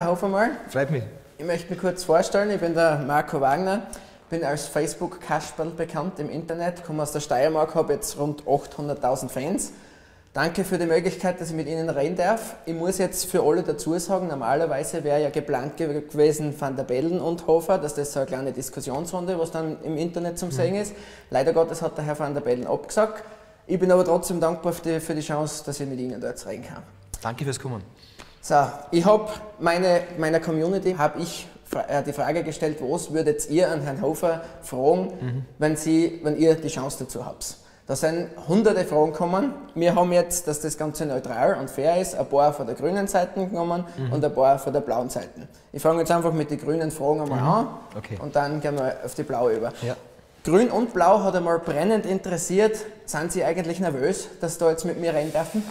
Auf einmal. Freut mich. Ich möchte mich kurz vorstellen. Ich bin der Marco Wagner, bin als Facebook-Kasperl bekannt im Internet, komme aus der Steiermark, habe jetzt rund 800.000 Fans. Danke für die Möglichkeit, dass ich mit Ihnen reden darf. Ich muss jetzt für alle dazu sagen, normalerweise wäre ja geplant gewesen Van der Bellen und Hofer, dass das so eine kleine Diskussionsrunde, was dann im Internet zum Sehen ist. Leider Gottes hat der Herr Van der Bellen abgesagt. Ich bin aber trotzdem dankbar für die, für die Chance, dass ich mit Ihnen da jetzt reden kann. Danke fürs Kommen. So, ich habe meine, meiner Community habe ich äh, die Frage gestellt, was würdet ihr an Herrn Hofer fragen, mhm. wenn, Sie, wenn ihr die Chance dazu habt? Da sind hunderte Fragen gekommen. Wir haben jetzt, dass das Ganze neutral und fair ist, ein paar von der grünen Seite genommen mhm. und ein paar von der blauen Seite. Ich fange jetzt einfach mit den grünen Fragen einmal mhm. an okay. und dann gehen wir auf die blaue über. Ja. Grün und Blau hat einmal brennend interessiert. Sind Sie eigentlich nervös, dass Sie da jetzt mit mir rein dürfen?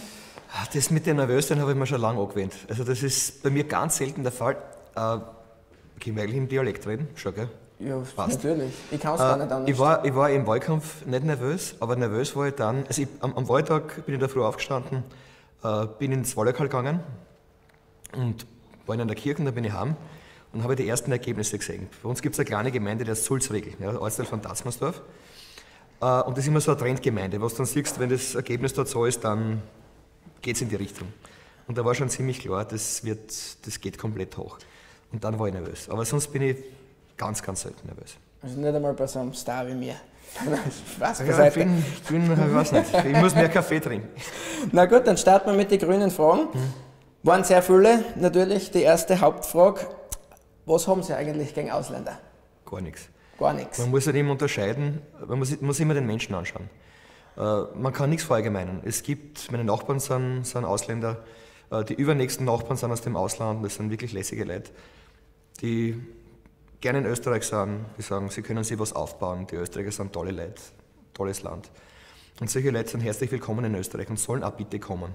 Ah, das mit dem Nervössein habe ich mir schon lange angewöhnt. Also das ist bei mir ganz selten der Fall. Äh, können wir eigentlich im Dialekt reden? Schon, gell? Ja, Passt. natürlich. Ich kann es äh, gar nicht anders. Ich war, ich war im Wahlkampf nicht nervös, aber nervös war ich dann. Also ich, am, am, Wahltag bin ich da früh aufgestanden, äh, bin ins Wahllokal gegangen und war in der Kirche, da bin ich heim und habe die ersten Ergebnisse gesehen. Bei uns gibt es eine kleine Gemeinde, die heißt Sulzregel, ja, Ortsteil von Tatzmannsdorf. Äh, und das ist immer so eine Trendgemeinde. Was du dann siehst, wenn das Ergebnis dort so ist, dann geht es in die Richtung. Und da war schon ziemlich klar, das, wird, das geht komplett hoch. Und dann war ich nervös. Aber sonst bin ich ganz, ganz selten nervös. Also nicht einmal bei so einem Star wie mir. Was ja, ich, bin, bin, ich weiß nicht. Ich muss mehr Kaffee trinken. Na gut, dann starten wir mit den grünen Fragen. Hm. Waren sehr viele, natürlich. Die erste Hauptfrage: Was haben Sie eigentlich gegen Ausländer? Gar nichts. Gar nichts. Man muss halt immer unterscheiden, man muss, muss immer den Menschen anschauen. Äh, man kann nichts verallgemeinern. Es gibt, meine Nachbarn sind, sind Ausländer, äh, die übernächsten Nachbarn sind aus dem Ausland, das sind wirklich lässige Leute, die gerne in Österreich sind, die sagen, sie können sich was aufbauen, die Österreicher sind tolle Leute, tolles Land. Und solche Leute sind herzlich willkommen in Österreich und sollen auch bitte kommen.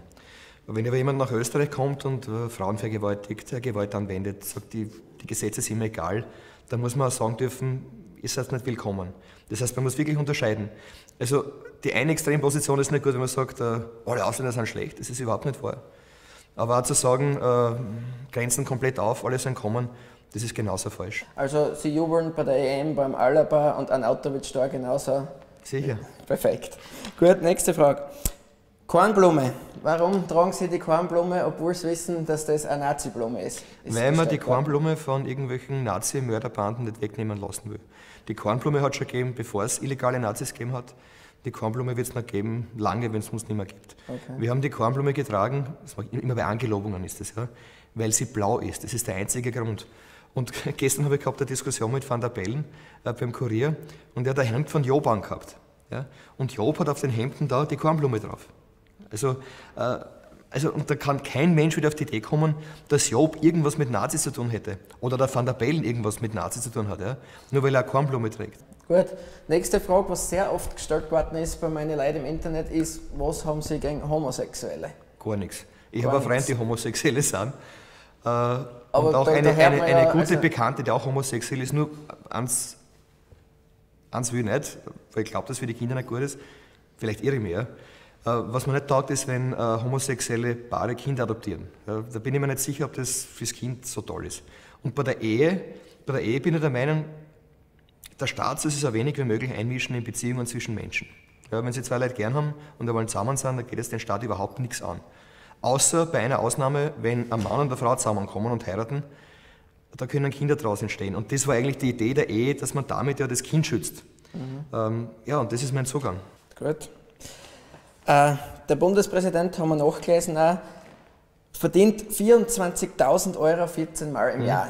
Wenn aber jemand nach Österreich kommt und äh, Frauen vergewaltigt, Gewalt anwendet, sagt, die, die Gesetze sind mir egal, dann muss man auch sagen dürfen, ihr seid nicht willkommen. Das heißt, man muss wirklich unterscheiden. Also die eine Extremposition ist nicht gut, wenn man sagt, äh, alle Ausländer sind schlecht, das ist überhaupt nicht wahr. Aber auch zu sagen, äh, Grenzen komplett auf, alle sind kommen, das ist genauso falsch. Also Sie jubeln bei der EM, beim Alaba und an Autowitsch da genauso? Sicher. Perfekt. Gut, nächste Frage. Kornblume. Warum tragen Sie die Kornblume, obwohl Sie wissen, dass das eine Nazi-Blume ist? ist? Weil man die Kornblume von irgendwelchen Nazi-Mörderbanden nicht wegnehmen lassen will. Die Kornblume hat schon gegeben, bevor es illegale Nazis gegeben hat. Die Kornblume wird es noch geben, lange, wenn es uns nicht mehr gibt. Okay. Wir haben die Kornblume getragen, immer bei Angelobungen ist das, ja, weil sie blau ist. Das ist der einzige Grund. Und gestern habe ich gehabt eine Diskussion mit Van der Bellen äh, beim Kurier und er hat ein Hemd von Job angehabt. Ja, und Job hat auf den Hemden da die Kornblume drauf. Also, äh, also, und da kann kein Mensch wieder auf die Idee kommen, dass Job irgendwas mit Nazis zu tun hätte. Oder der Van der Bellen irgendwas mit Nazis zu tun hat. Ja? Nur weil er eine Kornblume trägt. Gut. Nächste Frage, was sehr oft gestellt worden ist bei meinen Leuten im Internet, ist, was haben Sie gegen Homosexuelle? Gar nichts. Ich habe einen Freund, die Homosexuelle sind. Äh, Aber und auch eine, eine, eine ja, gute also Bekannte, die auch homosexuell ist, nur eins, eins will ich nicht, weil ich glaube, dass für die Kinder nicht gut ist. Vielleicht irre ich mich, ja. Äh, was man nicht taugt, ist, wenn äh, homosexuelle Paare Kinder adoptieren. Da bin ich mir nicht sicher, ob das fürs Kind so toll ist. Und bei der Ehe, bei der Ehe bin ich der Meinung, der Staat soll sich so wenig wie möglich einmischen in Beziehungen zwischen Menschen. Ja, wenn sie zwei Leute gern haben und wollen zusammen sein, dann geht es den Staat überhaupt nichts an. Außer bei einer Ausnahme, wenn ein Mann und eine Frau zusammenkommen und heiraten, da können Kinder daraus entstehen. Und das war eigentlich die Idee der Ehe, dass man damit ja das Kind schützt. Mhm. Ähm, ja, und das ist mein Zugang. Gut. Äh, der Bundespräsident, haben wir nachgelesen, auch, verdient 24.000 Euro 14 Mal im mhm. Jahr.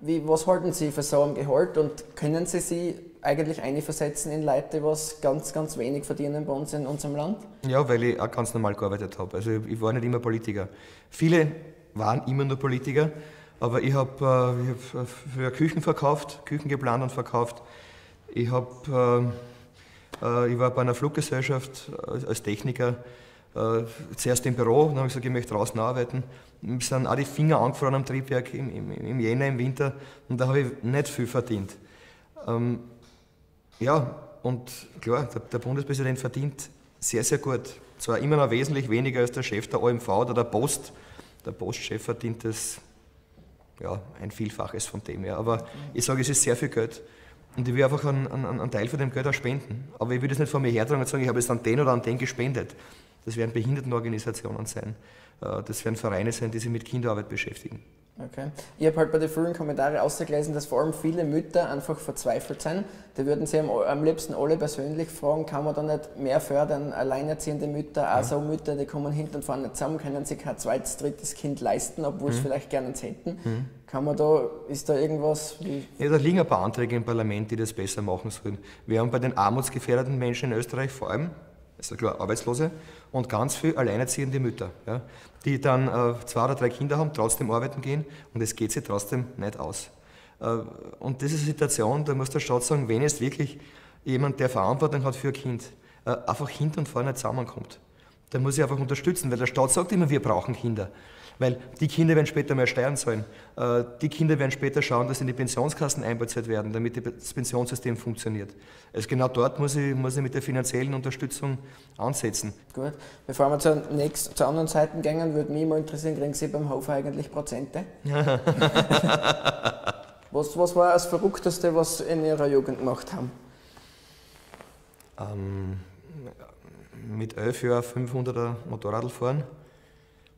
Wie, was halten Sie für so ein Gehalt und können Sie sich eigentlich einversetzen in Leute, die was ganz, ganz wenig verdienen bei uns in unserem Land? Ja, weil ich auch ganz normal gearbeitet habe. Also ich war nicht immer Politiker. Viele waren immer nur Politiker, aber ich habe äh, hab für Küchen verkauft, Küchen geplant und verkauft. Ich habe äh, äh, ich war bei einer Fluggesellschaft äh, als Techniker, äh, zuerst im Büro, dann habe ich gesagt, ich möchte draußen arbeiten. Mir sind auch die Finger angefroren am Triebwerk im, im, im Jänner, im Winter und da habe ich nicht viel verdient. Ähm, ja, und klar, der, der, Bundespräsident verdient sehr, sehr gut. Zwar immer noch wesentlich weniger als der Chef der OMV oder der Post. Der Postchef verdient das ja, ein Vielfaches von dem her. Aber ich sage, es ist sehr viel Geld. Und ich will einfach einen, einen, einen Teil von dem Geld auch spenden. Aber ich will das nicht von mir hertragen und sagen, ich habe es an den oder an den gespendet. Das werden Behindertenorganisationen sein. Äh, das werden Vereine sein, die sich mit Kinderarbeit beschäftigen. Okay. Ich habe halt bei den frühen Kommentaren ausgelesen, dass vor allem viele Mütter einfach verzweifelt sind. Die würden sie am, am liebsten alle persönlich fragen, kann man da nicht mehr fördern? Alleinerziehende Mütter, ja. auch so Mütter, die kommen hinten und vorne zusammen, können sich kein zweites, drittes Kind leisten, obwohl mhm. sie vielleicht gerne eins hätten. Mhm. Kann man da, ist da irgendwas? ja, da liegen ein paar Anträge im Parlament, die das besser machen sollen. Wir haben bei den armutsgefährdeten Menschen in Österreich vor allem also klar, Arbeitslose und ganz viele alleinerziehende Mütter, ja, die dann äh, zwei oder drei Kinder haben, trotzdem arbeiten gehen und es geht sich trotzdem nicht aus. Äh, und diese Situation, da muss der Staat sagen, wenn jetzt wirklich jemand, der Verantwortung hat für ein Kind, äh, einfach hinten und vorne zusammenkommt, dann muss ich einfach unterstützen, weil der Staat sagt immer, wir brauchen Kinder. Weil die Kinder werden später mehr Steuern zahlen. Äh, die Kinder werden später schauen, dass in die Pensionskassen einbezahlt werden, damit das Pensionssystem funktioniert. Also genau dort muss ich, muss ich mit der finanziellen Unterstützung ansetzen. Gut. Bevor wir zur, nächsten, zur anderen Seite gehen, würde mich mal interessieren, kriegen Sie beim Hof eigentlich Prozente? was, was war das Verrückteste, was Sie in Ihrer Jugend gemacht haben? Ähm, mit elf Jahren 500er Motorradl fahren.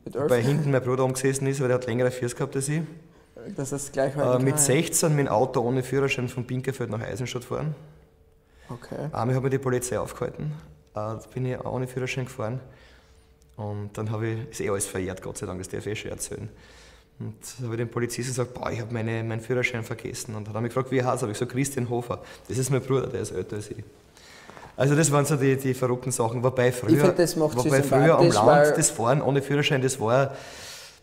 Wobei hinten mein Bruder umgesessen ist, weil der hat längere Füße gehabt als ich. Das ist gleich äh, Mit 16 mit dem Auto ohne Führerschein von Pinkerfeld nach Eisenstadt fahren. Okay. Einmal hat mir die Polizei aufgehalten. Äh, bin ich ohne Führerschein gefahren. Und dann habe ich, ist eh alles verjährt, Gott sei Dank, das darf ich eh schon erzählen. Und dann habe ich dem Polizisten gesagt, boah, ich habe meine, meinen Führerschein vergessen. Und dann hat er mich gefragt, wie heißt er? Habe ich gesagt, Christian Hofer. Das ist mein Bruder, der ist älter als ich. Also das waren so die, die verrückten Sachen. Wobei früher, find, das wobei früher am Land das Fahren ohne Führerschein, das war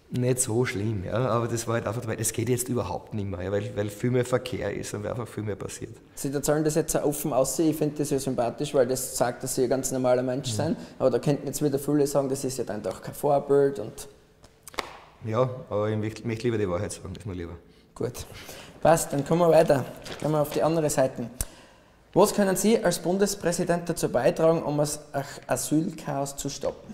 nicht so schlimm. Ja? Aber das war halt einfach, weil es geht jetzt überhaupt nicht mehr, ja? weil, weil viel mehr Verkehr ist und weil einfach viel mehr passiert. Sie erzählen das jetzt offen aus. Ich finde das ja sympathisch, weil das sagt, dass Sie ein ganz normaler Mensch mhm. sind. Aber da könnten jetzt wieder viele sagen, das ist ja dann doch kein Vorbild. Und ja, aber ich möchte, möchte lieber die Wahrheit sagen, das ist mir lieber. Gut. Passt, dann kommen wir weiter. Gehen wir auf die andere Seite. Was können Sie als Bundespräsident dazu beitragen, um das Asylchaos zu stoppen?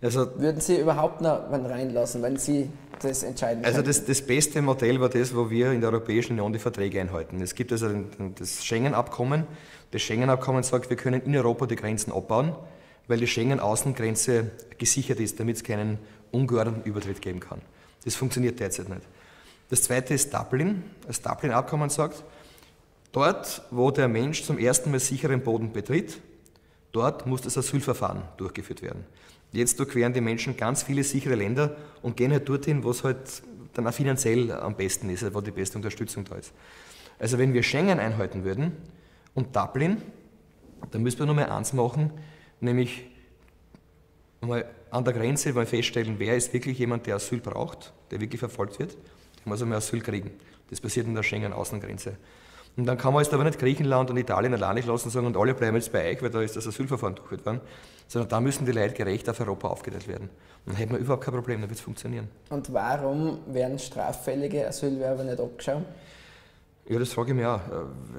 Also, Würden Sie überhaupt noch reinlassen, wenn Sie das entscheiden Also das, das, beste Modell war das, wo wir in der Europäischen Union die Verträge einhalten. Es gibt also das Schengen-Abkommen. Das Schengen-Abkommen sagt, wir können in Europa die Grenzen abbauen, weil die Schengen-Außengrenze gesichert ist, damit es keinen ungeordneten Übertritt geben kann. Das funktioniert derzeit nicht. Das zweite ist Dublin. Das Dublin-Abkommen sagt, Dort, wo der Mensch zum ersten Mal sicheren Boden betritt, dort muss das Asylverfahren durchgeführt werden. Jetzt durchqueren die Menschen ganz viele sichere Länder und gehen halt dorthin, wo es halt dann auch finanziell am besten ist, wo die beste Unterstützung da ist. Also wenn wir Schengen einhalten würden und Dublin, dann müssen wir nur mal eins machen, nämlich mal an der Grenze mal feststellen, wer ist wirklich jemand, der Asyl braucht, der wirklich verfolgt wird, der muss einmal Asyl kriegen. Das passiert in der Schengen-Außengrenze. Und dann kann man jetzt aber nicht Griechenland und Italien alleine lassen und sagen, und alle bleiben jetzt bei euch, weil da ist das Asylverfahren durchgeführt worden, sondern da müssen die Leute gerecht auf Europa aufgeteilt werden. Und dann hätten wir überhaupt kein Problem, dann wird es funktionieren. Und warum werden straffällige Asylwerber nicht abgeschaut? Ja, das frage ich mich auch.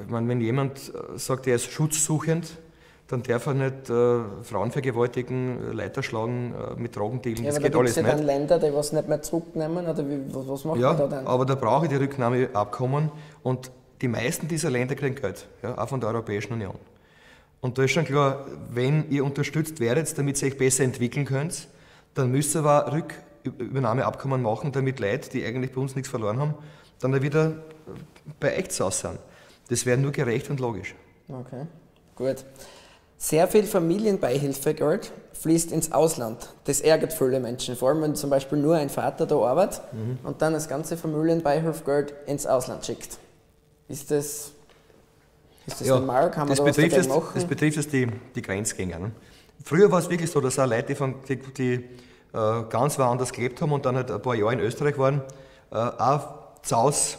Ich meine, wenn jemand äh, sagt, er ist schutzsuchend, dann darf er nicht äh, Frauen vergewaltigen, Leiter schlagen, äh, mit Drogen dealen. Ja, das geht alles ja nicht. dann Länder, die was nicht mehr zurücknehmen? Oder wie, was macht ja, man da dann? aber da brauche ich die Rücknahmeabkommen und die meisten dieser Länder kriegen Geld, ja, auch von der Europäischen Union. Und da ist schon klar, wenn ihr unterstützt werdet, damit ihr euch besser entwickeln könnt, dann müsst ihr aber Rückübernahmeabkommen machen, damit Leute, die eigentlich bei uns nichts verloren haben, dann wieder bei euch zu sind. Das wäre nur gerecht und logisch. Okay, gut. Sehr viel Familienbeihilfegeld fließt ins Ausland. Das ärgert viele Menschen, vor allem wenn zum Beispiel nur ein Vater da arbeitet mhm. und dann das ganze Familienbeihilfegeld ins Ausland schickt. Ist das, ist das ja, normal? Kann man das da betrifft was machen? Das betrifft jetzt die, die Grenzgänger. Ne? Früher war es wirklich so, dass auch Leute, die, von, die, die äh, ganz woanders gelebt haben und dann halt ein paar Jahre in Österreich waren, äh, auch zu Hause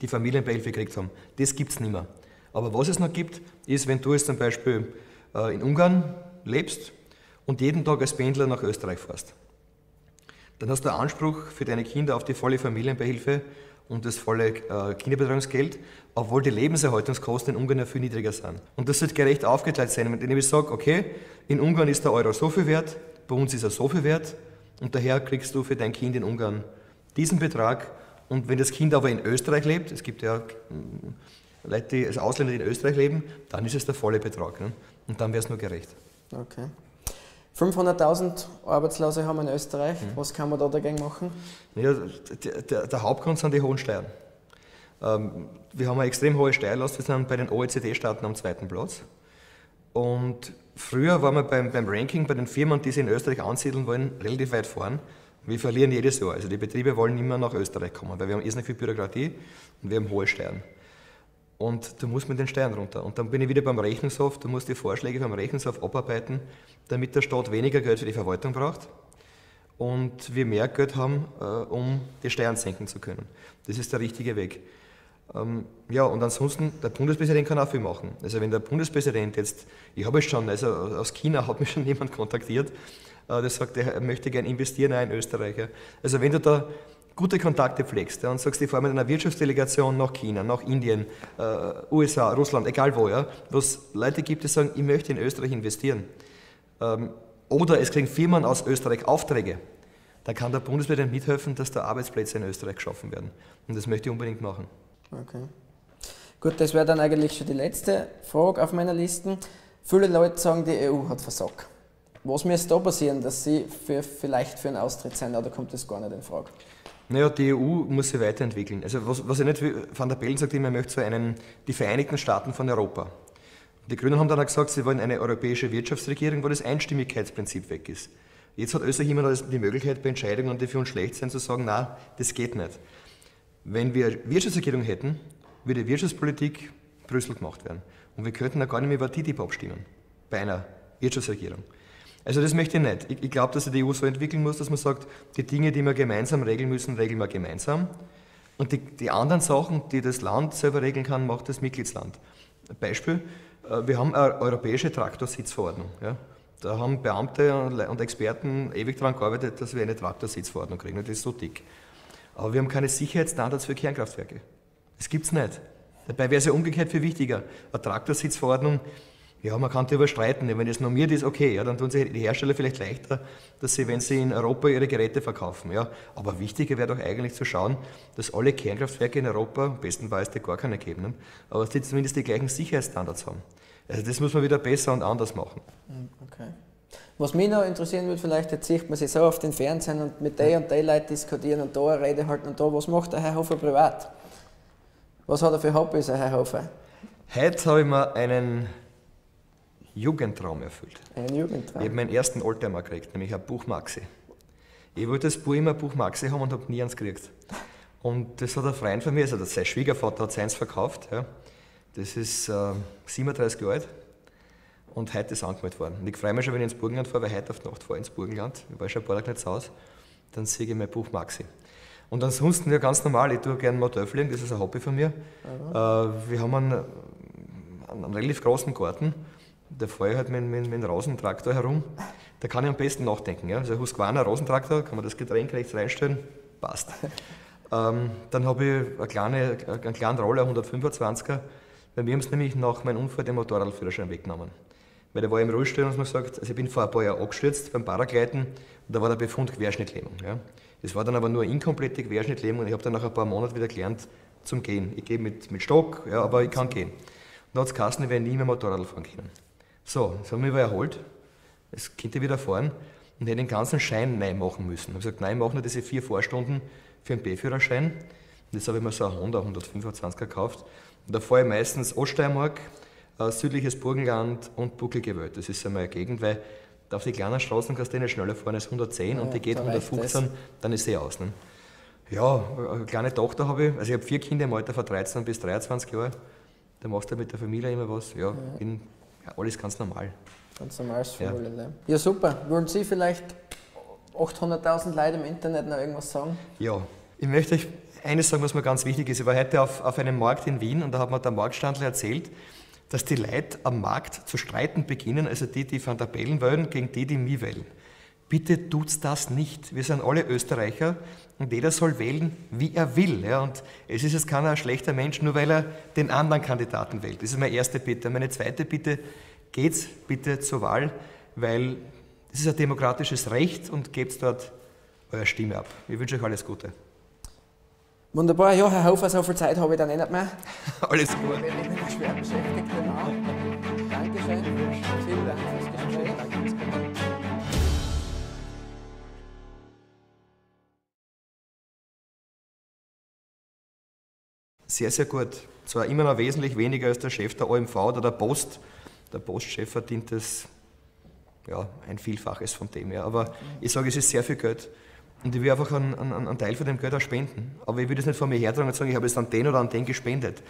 die Familienbeihilfe gekriegt haben. Das gibt es nicht mehr. Aber was es noch gibt, ist, wenn du jetzt zum Beispiel äh, in Ungarn lebst und jeden Tag als Pendler nach Österreich fährst. Dann hast du Anspruch für deine Kinder auf die volle Familienbeihilfe und das volle äh, Kinderbetreuungsgeld, obwohl die Lebenserhaltungskosten in Ungarn ja viel niedriger sind. Und das wird gerecht aufgeteilt sein, indem ich sage, okay, in Ungarn ist der Euro so viel wert, bei uns ist er so viel wert und daher kriegst du für dein Kind in Ungarn diesen Betrag und wenn das Kind aber in Österreich lebt, es gibt ja Leute, die als Ausländer, in Österreich leben, dann ist es der volle Betrag. Ne? Und dann wäre es nur gerecht. Okay. 500.000 Arbeitslose haben wir in Österreich. Mhm. Was kann man da dagegen machen? Ja, der, der, Hauptgrund sind die hohen Steuern. Ähm, wir haben eine extrem hohe Steuerlast. Wir sind bei den OECD-Staaten am zweiten Platz. Und früher waren wir beim, beim Ranking bei den Firmen, die sich in Österreich ansiedeln wollen, relativ weit vorn. Wir verlieren jedes Jahr. Also die Betriebe wollen immer nach Österreich kommen, weil wir haben irrsinnig viel Bürokratie und wir haben hohe Steuern. Und du musst mit den Steuern runter. Und dann bin ich wieder beim Rechnungshof. Du musst die Vorschläge beim Rechnungshof abarbeiten, damit der Staat weniger Geld für die Verwaltung braucht und wir mehr Geld haben, äh, um die Steuern senken zu können. Das ist der richtige Weg. Ähm, ja, und ansonsten, der Bundespräsident kann auch viel machen. Also wenn der Bundespräsident jetzt, ich habe es schon, also aus China hat mich schon jemand kontaktiert, äh, der sagt, er möchte gerne investieren in Österreich. Also wenn du da gute Kontakte pflegst ja, und sagst, ich fahre mit einer Wirtschaftsdelegation nach China, nach Indien, äh, USA, Russland, egal wo, ja, wo es Leute gibt, die sagen, ich möchte in Österreich investieren. Ähm, oder es kriegen Firmen aus Österreich Aufträge. Dann kann der Bundespräsident mithelfen, dass da Arbeitsplätze in Österreich geschaffen werden. Und das möchte ich unbedingt machen. Okay. Gut, das wäre dann eigentlich schon die letzte Frage auf meiner Liste. Viele Leute sagen, die EU hat versagt. Was müsste da passieren, dass sie für, vielleicht für einen Austritt sein, oder kommt das gar nicht in Frage? Naja, die EU muss sich weiterentwickeln. Also was, was ich nicht will, Van der Bellen sagt immer, er möchte so einen, die Vereinigten Staaten von Europa. Die Grünen haben dann auch gesagt, sie wollen eine europäische Wirtschaftsregierung, wo das Einstimmigkeitsprinzip weg ist. Jetzt hat Österreich immer noch die Möglichkeit, bei Entscheidungen, die für uns schlecht sind, zu sagen, na, das geht nicht. Wenn wir Wirtschaftsregierung hätten, würde Wirtschaftspolitik Brüssel gemacht werden. Und wir könnten da gar nicht mehr über TTIP abstimmen, bei einer Wirtschaftsregierung. Also das möchte ich nicht. Ich, ich glaube, dass sich die EU so entwickeln muss, dass man sagt, die Dinge, die wir gemeinsam regeln müssen, regeln wir gemeinsam. Und die, die anderen Sachen, die das Land selber regeln kann, macht das Mitgliedsland. Beispiel, äh, wir haben eine europäische Traktorsitzverordnung. Ja. Da haben Beamte und Experten ewig daran gearbeitet, dass wir eine Traktorsitzverordnung kriegen. Und das ist so dick. Aber wir haben keine Sicherheitsstandards für Kernkraftwerke. Das gibt es nicht. Dabei wäre es ja umgekehrt viel wichtiger. Eine Traktorsitzverordnung, ja, man kann darüber streiten. Wenn es normiert ist, okay, ja, dann tun sich die Hersteller vielleicht leichter, dass sie, wenn sie in Europa ihre Geräte verkaufen. Ja. Aber wichtiger wäre doch eigentlich zu schauen, dass alle Kernkraftwerke in Europa, am besten weiß gar keine geben, ne, aber dass die zumindest die gleichen Sicherheitsstandards haben. Also das muss man wieder besser und anders machen. Okay. Was mich noch interessieren würde, vielleicht jetzt sieht man sich so auf den Fernsehen und mit der und der Leuten diskutieren und da eine Rede halten und da. Was macht der Herr Hofer privat? Was hat er für Hobbys, der Herr Hofer? Heute habe ich mir einen Jugendtraum erfüllt. Einen Jugendtraum? Ich habe meinen ersten Oldtimer gekriegt, nämlich ein Buch Maxi. Ich wollte das Buch immer Buch Maxi haben und habe nie eins gekriegt. Und das hat ein Freund von mir, also sein Schwiegervater hat seins verkauft. Ja. Das ist äh, 37 Jahre alt und heute ist angemeldet worden. Und ich freue mich schon, wenn ich ins Burgenland fahre, weil heute auf die Nacht fahre ins Burgenland. Ich war schon ein paar Tage nicht zu Hause. Dann sehe ich mein Buch Maxi. Und ansonsten ja ganz normal, ich tue gerne Modellfliegen, das ist ein Hobby von mir. Mhm. Äh, wir haben einen, einen, einen, relativ großen Garten, da fahre ich halt mit, mit, mit dem Rasentraktor herum. Da kann ich am besten nachdenken. Ja? Also Husqvarna Rasentraktor, kann man das Getränk rechts reinstellen, passt. ähm, dann habe ich eine kleine, einen kleinen Roller, 125er, weil mir haben es nämlich nach meinem Unfall den Motorradführerschein weggenommen. Weil da war ich im Rollstuhl und man sagt, also ich bin vor ein paar Jahren abgestürzt beim Paragleiten und da war der Befund Querschnittlähmung. Ja. Das war dann aber nur eine inkomplette Querschnittlähmung und ich habe dann nach ein paar Monaten wieder gelernt zum Gehen. Ich gehe mit, mit Stock, ja, aber ich kann gehen. Und dann hat es geheißen, ich werde nie mehr Motorrad fahren können. So, das habe ich mich erholt, das könnte wieder fahren und hätte den ganzen Schein neu machen müssen. Ich habe gesagt, nein, ich mache nur diese vier Vorstunden für einen B-Führerschein. Und jetzt habe ich mir so eine Honda 125 gekauft. Und da fahre ich meistens Oststeiermark, äh, südliches Burgenland und Buckelgewölk. Das ist einmal eine Gegend, weil auf die kleinen Straßen kannst du nicht schneller fahren als 110 ja, und die geht 115, dann ist sie aus. Ne? Ja, eine kleine Tochter habe ich, also ich habe vier Kinder im Alter von 13 bis 23 Jahren. Da machst du mit der Familie immer was. Ja, ja. Bin, ja alles ganz normal. Ganz normales Familienleben. Ja. ja, super. Wollen Sie vielleicht 800.000 Leute im Internet noch irgendwas sagen? Ja, ich möchte euch eines sagen, was mir ganz wichtig ist. Ich war heute auf, auf einem Markt in Wien und da hat mir der Marktstandler erzählt, dass die Leute am Markt zu streiten beginnen, also die, die Van der Bellen wollen, gegen die, die mich wählen. Bitte tut's das nicht. Wir sind alle Österreicher und jeder soll wählen, wie er will. Ja? Und es ist jetzt keiner ein schlechter Mensch, nur weil er den anderen Kandidaten wählt. Das ist meine erste Bitte. Meine zweite Bitte, geht's bitte zur Wahl, weil es ist ein demokratisches Recht und gebt dort eure Stimme ab. Ich wünsche euch alles Gute. Wunderbar, ja, Herr Hofer, so viel Zeit habe ich dann eh nicht mehr. Alles gut. Ich bin schwer beschäftigt, genau. Sehr, sehr gut. Zwar immer noch wesentlich weniger als der Chef der OMV oder der Post. Der Postchef verdient das ja, ein Vielfaches von dem her. Aber ich sage, es ist sehr viel Geld. Und ich will einfach einen, einen, einen Teil von dem Geld auch spenden. Aber ich will das nicht von mir hertragen und sagen, ich habe es an den oder an den gespendet.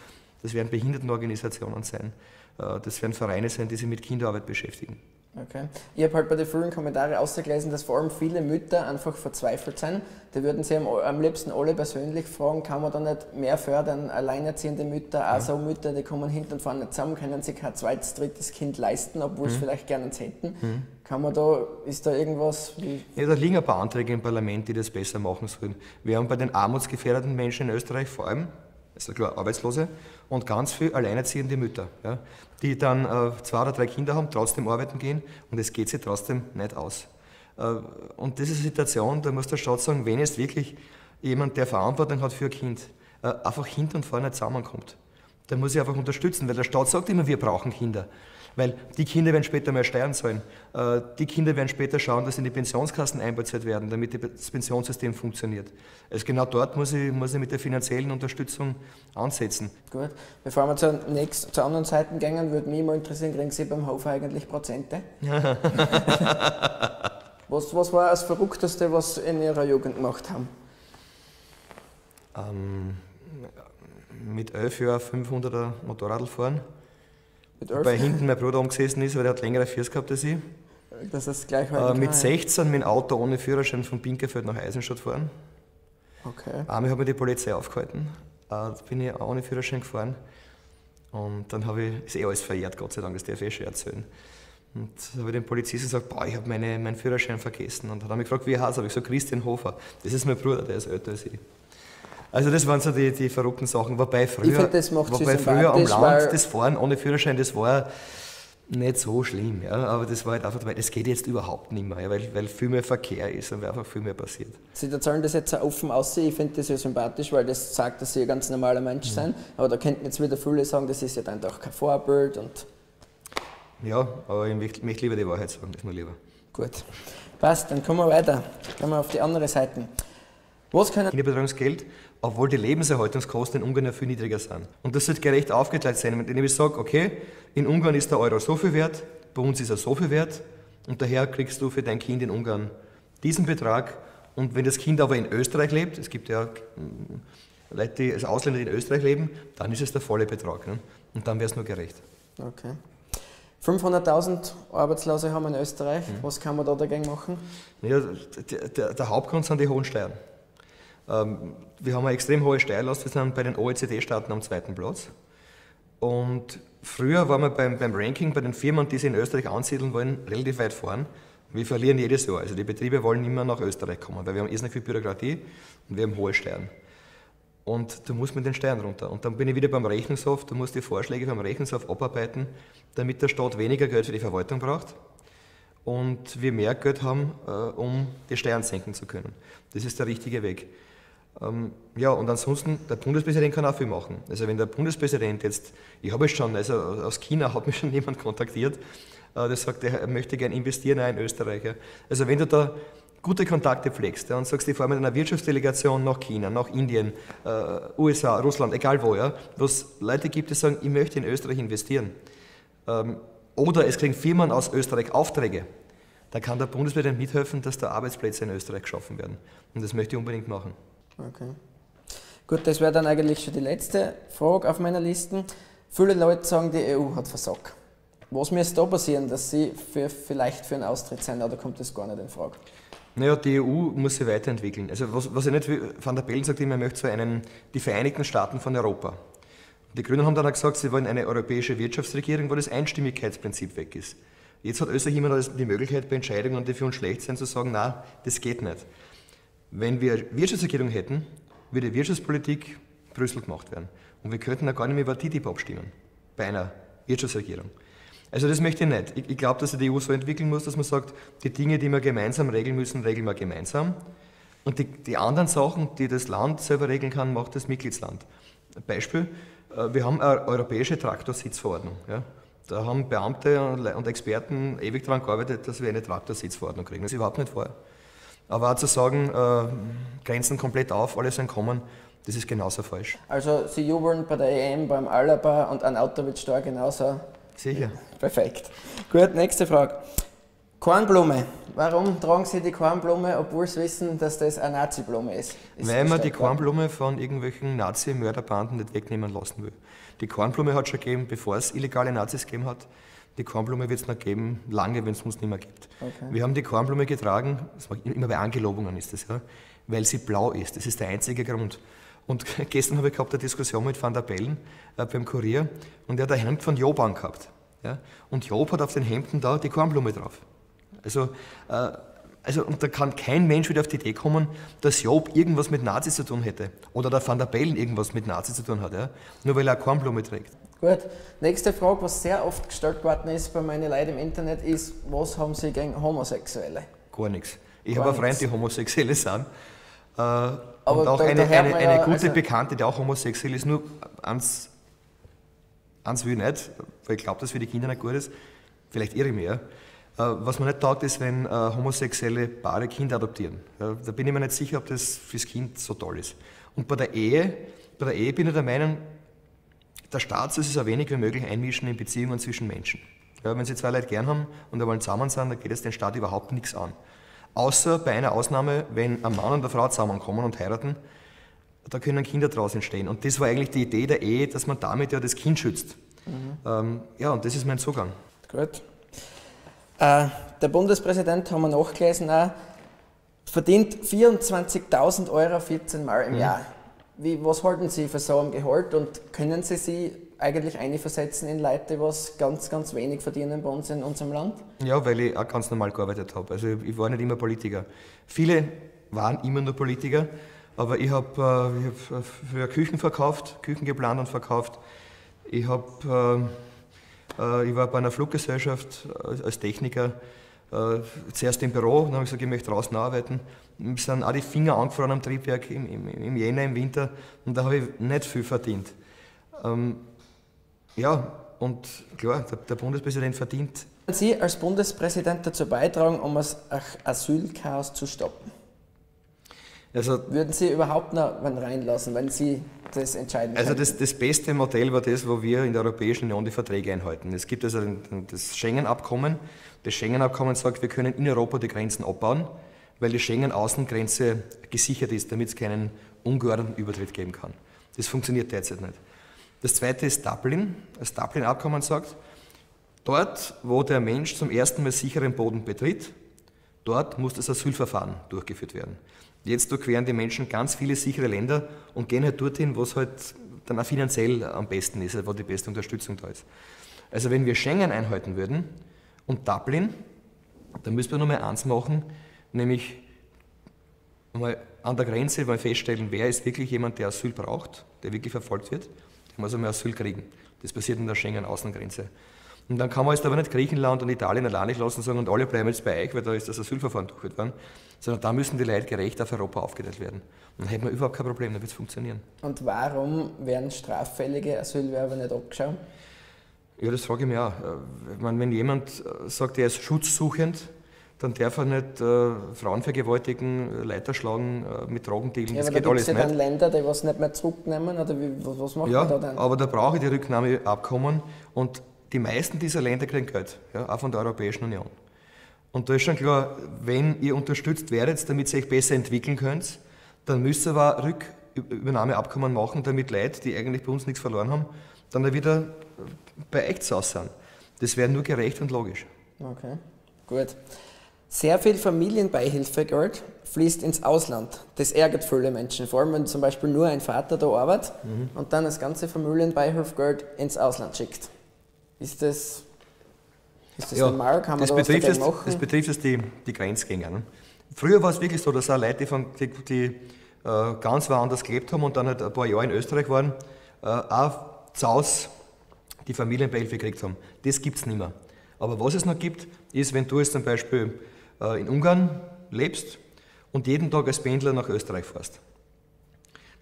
Das werden Behindertenorganisationen sein. Äh, das werden Vereine sein, die sich mit Kinderarbeit beschäftigen. Okay. Ich habe halt bei den frühen Kommentaren ausgelesen, dass vor allem viele Mütter einfach verzweifelt sind. Die würden sie am, am liebsten alle persönlich fragen, kann man da nicht mehr fördern? Alleinerziehende Mütter, auch ja. so Mütter, die kommen hinten und vorne zusammen, können sich kein zweites, drittes Kind leisten, obwohl mhm. sie vielleicht gerne eins hätten. Mhm. Kann man da, ist da irgendwas? ja, da liegen ein paar Anträge im Parlament, die das besser machen sollen. Wir haben bei den armutsgefährdeten Menschen in Österreich vor allem ist klar, Arbeitslose und ganz viele alleinerziehende Mütter, ja, die dann äh, zwei oder drei Kinder haben, trotzdem arbeiten gehen und es geht sich trotzdem nicht aus. Äh, und diese Situation, da muss der Staat sagen, wenn jetzt wirklich jemand, der Verantwortung hat für ein Kind, äh, einfach hinten und vorne zusammenkommt, dann muss ich einfach unterstützen, weil der Staat sagt immer, wir brauchen Kinder. Weil die Kinder werden später mehr Steuern zahlen. Äh, die Kinder werden später schauen, dass in die Pensionskassen einbezahlt werden, damit das Pensionssystem funktioniert. Also genau dort muss ich, muss ich mit der finanziellen Unterstützung ansetzen. Gut. Bevor wir zur, nächsten, zur anderen Seite gehen, würde mich mal interessieren, kriegen Sie beim Hof eigentlich Prozente? was, was war das Verrückteste, was Sie in Ihrer Jugend gemacht haben? Ähm, mit elf Jahren 500er Motorradl fahren. Wobei hinten mein Bruder umgesessen ist, weil er hat längere Füße gehabt als ich. Das ist gleich äh, Mit 16 mit dem Auto ohne Führerschein von Binkerfeld nach Eisenstadt fahren. Okay. Einmal hat mir die Polizei aufgehalten. Äh, bin ich ohne Führerschein gefahren. Und dann habe ich, ist eh alles verjährt, Gott sei Dank, das darf ich eh schon erzählen. Und habe ich dem Polizisten gesagt, boah, ich habe meine, meinen Führerschein vergessen. Und dann hat er mich gefragt, wie er heißt. habe ich gesagt, Christian Hofer. Das ist mein Bruder, der ist älter als ich. Also das waren so die, die verrückten Sachen. Wobei früher, find, wobei früher am Land das Fahren ohne Führerschein, das war nicht so schlimm. Ja? Aber das war halt einfach, weil das geht jetzt überhaupt nicht mehr, ja? weil, weil viel mehr Verkehr ist und weil einfach viel mehr passiert. Sie erzählen das jetzt offen aus. Ich finde das ja sympathisch, weil das sagt, dass Sie ein ganz normaler Mensch mhm. sind. Aber da könnten jetzt wieder viele sagen, das ist ja dann doch kein Vorbild. Und ja, aber ich möchte, möchte lieber die Wahrheit sagen, das ist mir lieber. Gut. Passt, dann kommen wir weiter. Gehen wir auf die andere Seite. Was können Kinderbetreuungsgeld, obwohl die Lebenserhaltungskosten in Ungarn ja viel niedriger sind. Und das sollte gerecht aufgeteilt sein, indem ich sage, okay, in Ungarn ist der Euro so viel wert, bei uns ist er so viel wert und daher kriegst du für dein Kind in Ungarn diesen Betrag und wenn das Kind aber in Österreich lebt, es gibt ja mm, Leute, die als Ausländer in Österreich leben, dann ist es der volle Betrag ne? und dann wäre es nur gerecht. Okay. 500.000 Arbeitslose haben wir in Österreich. Mhm. Was kann man da dagegen machen? Ja, der, der, der Hauptgrund sind die hohen Steuern. Ähm, wir haben eine extrem hohe Steuerlast, wir sind bei den OECD-Staaten am zweiten Platz. Und früher waren wir beim, beim Ranking bei den Firmen, die sich in Österreich ansiedeln wollen, relativ weit vorn. Wir verlieren jedes Jahr. Also die Betriebe wollen immer nach Österreich kommen, weil wir haben irrsinnig viel Bürokratie und wir haben hohe Steuern. Und du musst mit den Steuern runter. Und dann bin ich wieder beim Rechnungshof, du musst die Vorschläge beim Rechnungshof abarbeiten, damit der Staat weniger Geld für die Verwaltung braucht und wir mehr Geld haben, äh, um die Steuern senken zu können. Das ist der richtige Weg. Ähm, ja, und ansonsten, der Bundespräsident kann auch viel machen. Also wenn der Bundespräsident jetzt, ich habe es schon, also aus China hat mich schon jemand kontaktiert, äh, der sagt, er möchte gerne investieren in Österreich. Also wenn du da gute Kontakte pflegst ja, und sagst, ich fahre mit einer Wirtschaftsdelegation nach China, nach Indien, äh, USA, Russland, egal wo, ja, wo es Leute gibt, die sagen, ich möchte in Österreich investieren. Ähm, oder es kriegen Firmen aus Österreich Aufträge, dann kann der Bundespräsident mithelfen, dass da Arbeitsplätze in Österreich geschaffen werden. Und das möchte ich unbedingt machen. Okay. Gut, das wäre dann eigentlich schon die letzte Frage auf meiner Liste. Viele Leute sagen, die EU hat versagt. Was müsste da passieren, dass sie für, vielleicht für einen Austritt sind, oder kommt das gar nicht in Frage? Naja, die EU muss sich weiterentwickeln. Also was, was ich nicht Van der Bellen sagt immer, er möchte so einen, die Vereinigten Staaten von Europa. Die Grünen haben dann auch gesagt, sie wollen eine europäische Wirtschaftsregierung, wo das Einstimmigkeitsprinzip weg ist. Jetzt hat Österreich immer noch die Möglichkeit, bei Entscheidungen, die für uns schlecht sind, zu sagen, na, das geht nicht. Wenn wir Wirtschaftsregierung hätten, würde Wirtschaftspolitik Brüssel gemacht werden. Und wir könnten ja gar nicht mehr über TTIP abstimmen, bei einer Wirtschaftsregierung. Also das möchte ich nicht. Ich, ich glaube, dass sich die EU so entwickeln muss, dass man sagt, die Dinge, die wir gemeinsam regeln müssen, regeln wir gemeinsam. Und die, die anderen Sachen, die das Land selber regeln kann, macht das Mitgliedsland. Beispiel, äh, wir haben eine europäische Traktorsitzverordnung. Ja? Da haben Beamte und Experten ewig daran gearbeitet, dass wir eine Traktorsitzverordnung kriegen. Das ist überhaupt nicht vorher. Aber auch zu sagen, äh, Grenzen komplett auf, alle sind kommen, das ist genauso falsch. Also Sie jubeln bei der EM, beim Alaba und an Autowitsch da genauso? Sicher. Perfekt. Gut, nächste Frage. Kornblume. Warum tragen Sie die Kornblume, obwohl Sie wissen, dass das eine Nazi-Blume ist? ist? Weil man die Kornblume von irgendwelchen Nazi-Mörderbanden nicht wegnehmen lassen will. Die Kornblume hat es schon gegeben, bevor es illegale Nazis gegeben hat. Die Kornblume wird es noch geben, lange, wenn es uns nicht mehr gibt. Okay. Wir haben die Kornblume getragen, immer bei Angelobungen ist das, ja, weil sie blau ist. Das ist der einzige Grund. Und gestern habe ich gehabt eine Diskussion mit Van der Bellen äh, beim Kurier und er hat ein Hemd von Job angehabt. Ja? Und Job hat auf den Hemden da die Kornblume drauf. Also, äh, also, und da kann kein Mensch wieder auf die Idee kommen, dass Job irgendwas mit Nazis zu tun hätte. Oder der Van der Bellen irgendwas mit Nazis zu tun hat. Ja? Nur weil er eine Kornblume trägt. Gut. Nächste Frage, was sehr oft gestellt worden ist bei meinen Leuten im Internet, ist, was haben Sie gegen Homosexuelle? Gar nichts. Ich habe eine Freund, die Homosexuelle sind. Äh, aber und auch eine, eine, eine, ja, gute also Bekannte, die auch homosexuell ist, nur eins, eins will ich nicht, weil ich glaube, dass für die Kinder nicht gut ist. Vielleicht irre ich mich, ja. Äh, was man nicht taugt, ist, wenn äh, homosexuelle Paare Kinder adoptieren. Ja, da bin ich mir nicht sicher, ob das fürs Kind so toll ist. Und bei der Ehe, bei der Ehe bin ich der Meinung, der Staat soll sich so wenig wie möglich einmischen in Beziehungen zwischen Menschen. Ja, wenn sie zwei Leute gern haben und wollen zusammen sein, dann geht es den Staat überhaupt nichts an. Außer bei einer Ausnahme, wenn ein Mann und eine Frau zusammenkommen und heiraten, da können Kinder draus entstehen. Und das war eigentlich die Idee der Ehe, dass man damit ja das Kind schützt. Mhm. Ähm, ja, und das ist mein Zugang. Gut. Äh, der Bundespräsident, haben wir nachgelesen, auch, verdient 24.000 Euro 14 Mal im mhm. Jahr. Wie, was halten Sie für so ein Gehalt und können Sie sich eigentlich einversetzen in Leute, die was ganz, ganz wenig verdienen bei uns in unserem Land? Ja, weil ich auch ganz normal gearbeitet habe. Also ich war nicht immer Politiker. Viele waren immer nur Politiker, aber ich habe äh, hab für Küchen verkauft, Küchen geplant und verkauft. Ich, hab, äh, äh, ich war bei einer Fluggesellschaft äh, als Techniker, äh, zuerst im Büro, dann habe ich gesagt, ich möchte draußen arbeiten. Mir sind auch die Finger angefroren am Triebwerk im, im, im Jänner, im Winter und da habe ich nicht viel verdient. Ähm, ja, und klar, der, der Bundespräsident verdient. Sie als Bundespräsident dazu beitragen, um das Asylchaos zu stoppen? Also, Würden Sie überhaupt noch reinlassen, wenn Sie das entscheiden Also das, das, beste Modell war das, wo wir in der Europäischen Union die Verträge einhalten. Es gibt also das Schengen-Abkommen. Das Schengen-Abkommen sagt, wir können in Europa die Grenzen abbauen, weil die Schengen-Außengrenze gesichert ist, damit es keinen ungeordneten Übertritt geben kann. Das funktioniert derzeit nicht. Das zweite ist Dublin. Das Dublin-Abkommen sagt, dort, wo der Mensch zum ersten Mal sicheren Boden betritt, dort muss das Asylverfahren durchgeführt werden. Jetzt durchqueren die Menschen ganz viele sichere Länder und gehen halt dorthin, wo es halt dann auch finanziell am besten ist, wo die beste Unterstützung da ist. Also wenn wir Schengen einhalten würden und Dublin, dann müssen wir nur mal eins machen, nämlich mal an der Grenze mal feststellen, wer ist wirklich jemand, der Asyl braucht, der wirklich verfolgt wird muss einmal Asyl kriegen. Das passiert in der Schengen-Außengrenze. Und dann kann man jetzt aber nicht Griechenland und Italien alleine lassen und sagen, und alle bleiben jetzt bei euch, weil da ist das Asylverfahren durchgeführt worden, sondern da müssen die Leute gerecht auf Europa aufgeteilt werden. Und dann hätten wir überhaupt kein Problem, dann wird es funktionieren. Und warum werden straffällige Asylwerber nicht abgeschaut? Ja, das frage ich mich auch. Ich meine, wenn jemand sagt, er ist schutzsuchend, dann darf er nicht äh, Frauen vergewaltigen, Leiter schlagen, äh, mit Drogen dealen, ja, das geht alles ja nicht. dann Länder, die was nicht mehr zurücknehmen oder wie, was macht ja, man da dann? aber da brauche ich die Rücknahmeabkommen und die meisten dieser Länder kriegen Geld, ja, auch von der Europäischen Union. Und da ist schon klar, wenn ihr unterstützt werdet, damit ihr euch besser entwickeln könnt, dann müsst ihr aber Rückübernahmeabkommen machen, damit Leute, die eigentlich bei uns nichts verloren haben, dann wieder bei echt zu sein. Das wäre nur gerecht und logisch. Okay, gut. Sehr viel Familienbeihilfegeld fließt ins Ausland. Das ärgert viele Menschen, vor allem wenn zum Beispiel nur ein Vater da arbeitet mhm. und dann das ganze Familienbeihilfegeld ins Ausland schickt. Ist das, ist das ja, normal? Kann man das, da betrifft was machen? Das betrifft jetzt die, die Grenzgänger. Ne? Früher war es wirklich so, dass auch Leute, die, von, die, die äh, ganz woanders gelebt haben und dann halt ein paar Jahre in Österreich waren, äh, auch zu Hause die Familienbeihilfe gekriegt haben. Das gibt es nicht mehr. Aber was es noch gibt, ist, wenn du jetzt zum Beispiel äh, in Ungarn lebst und jeden Tag als Pendler nach Österreich fährst,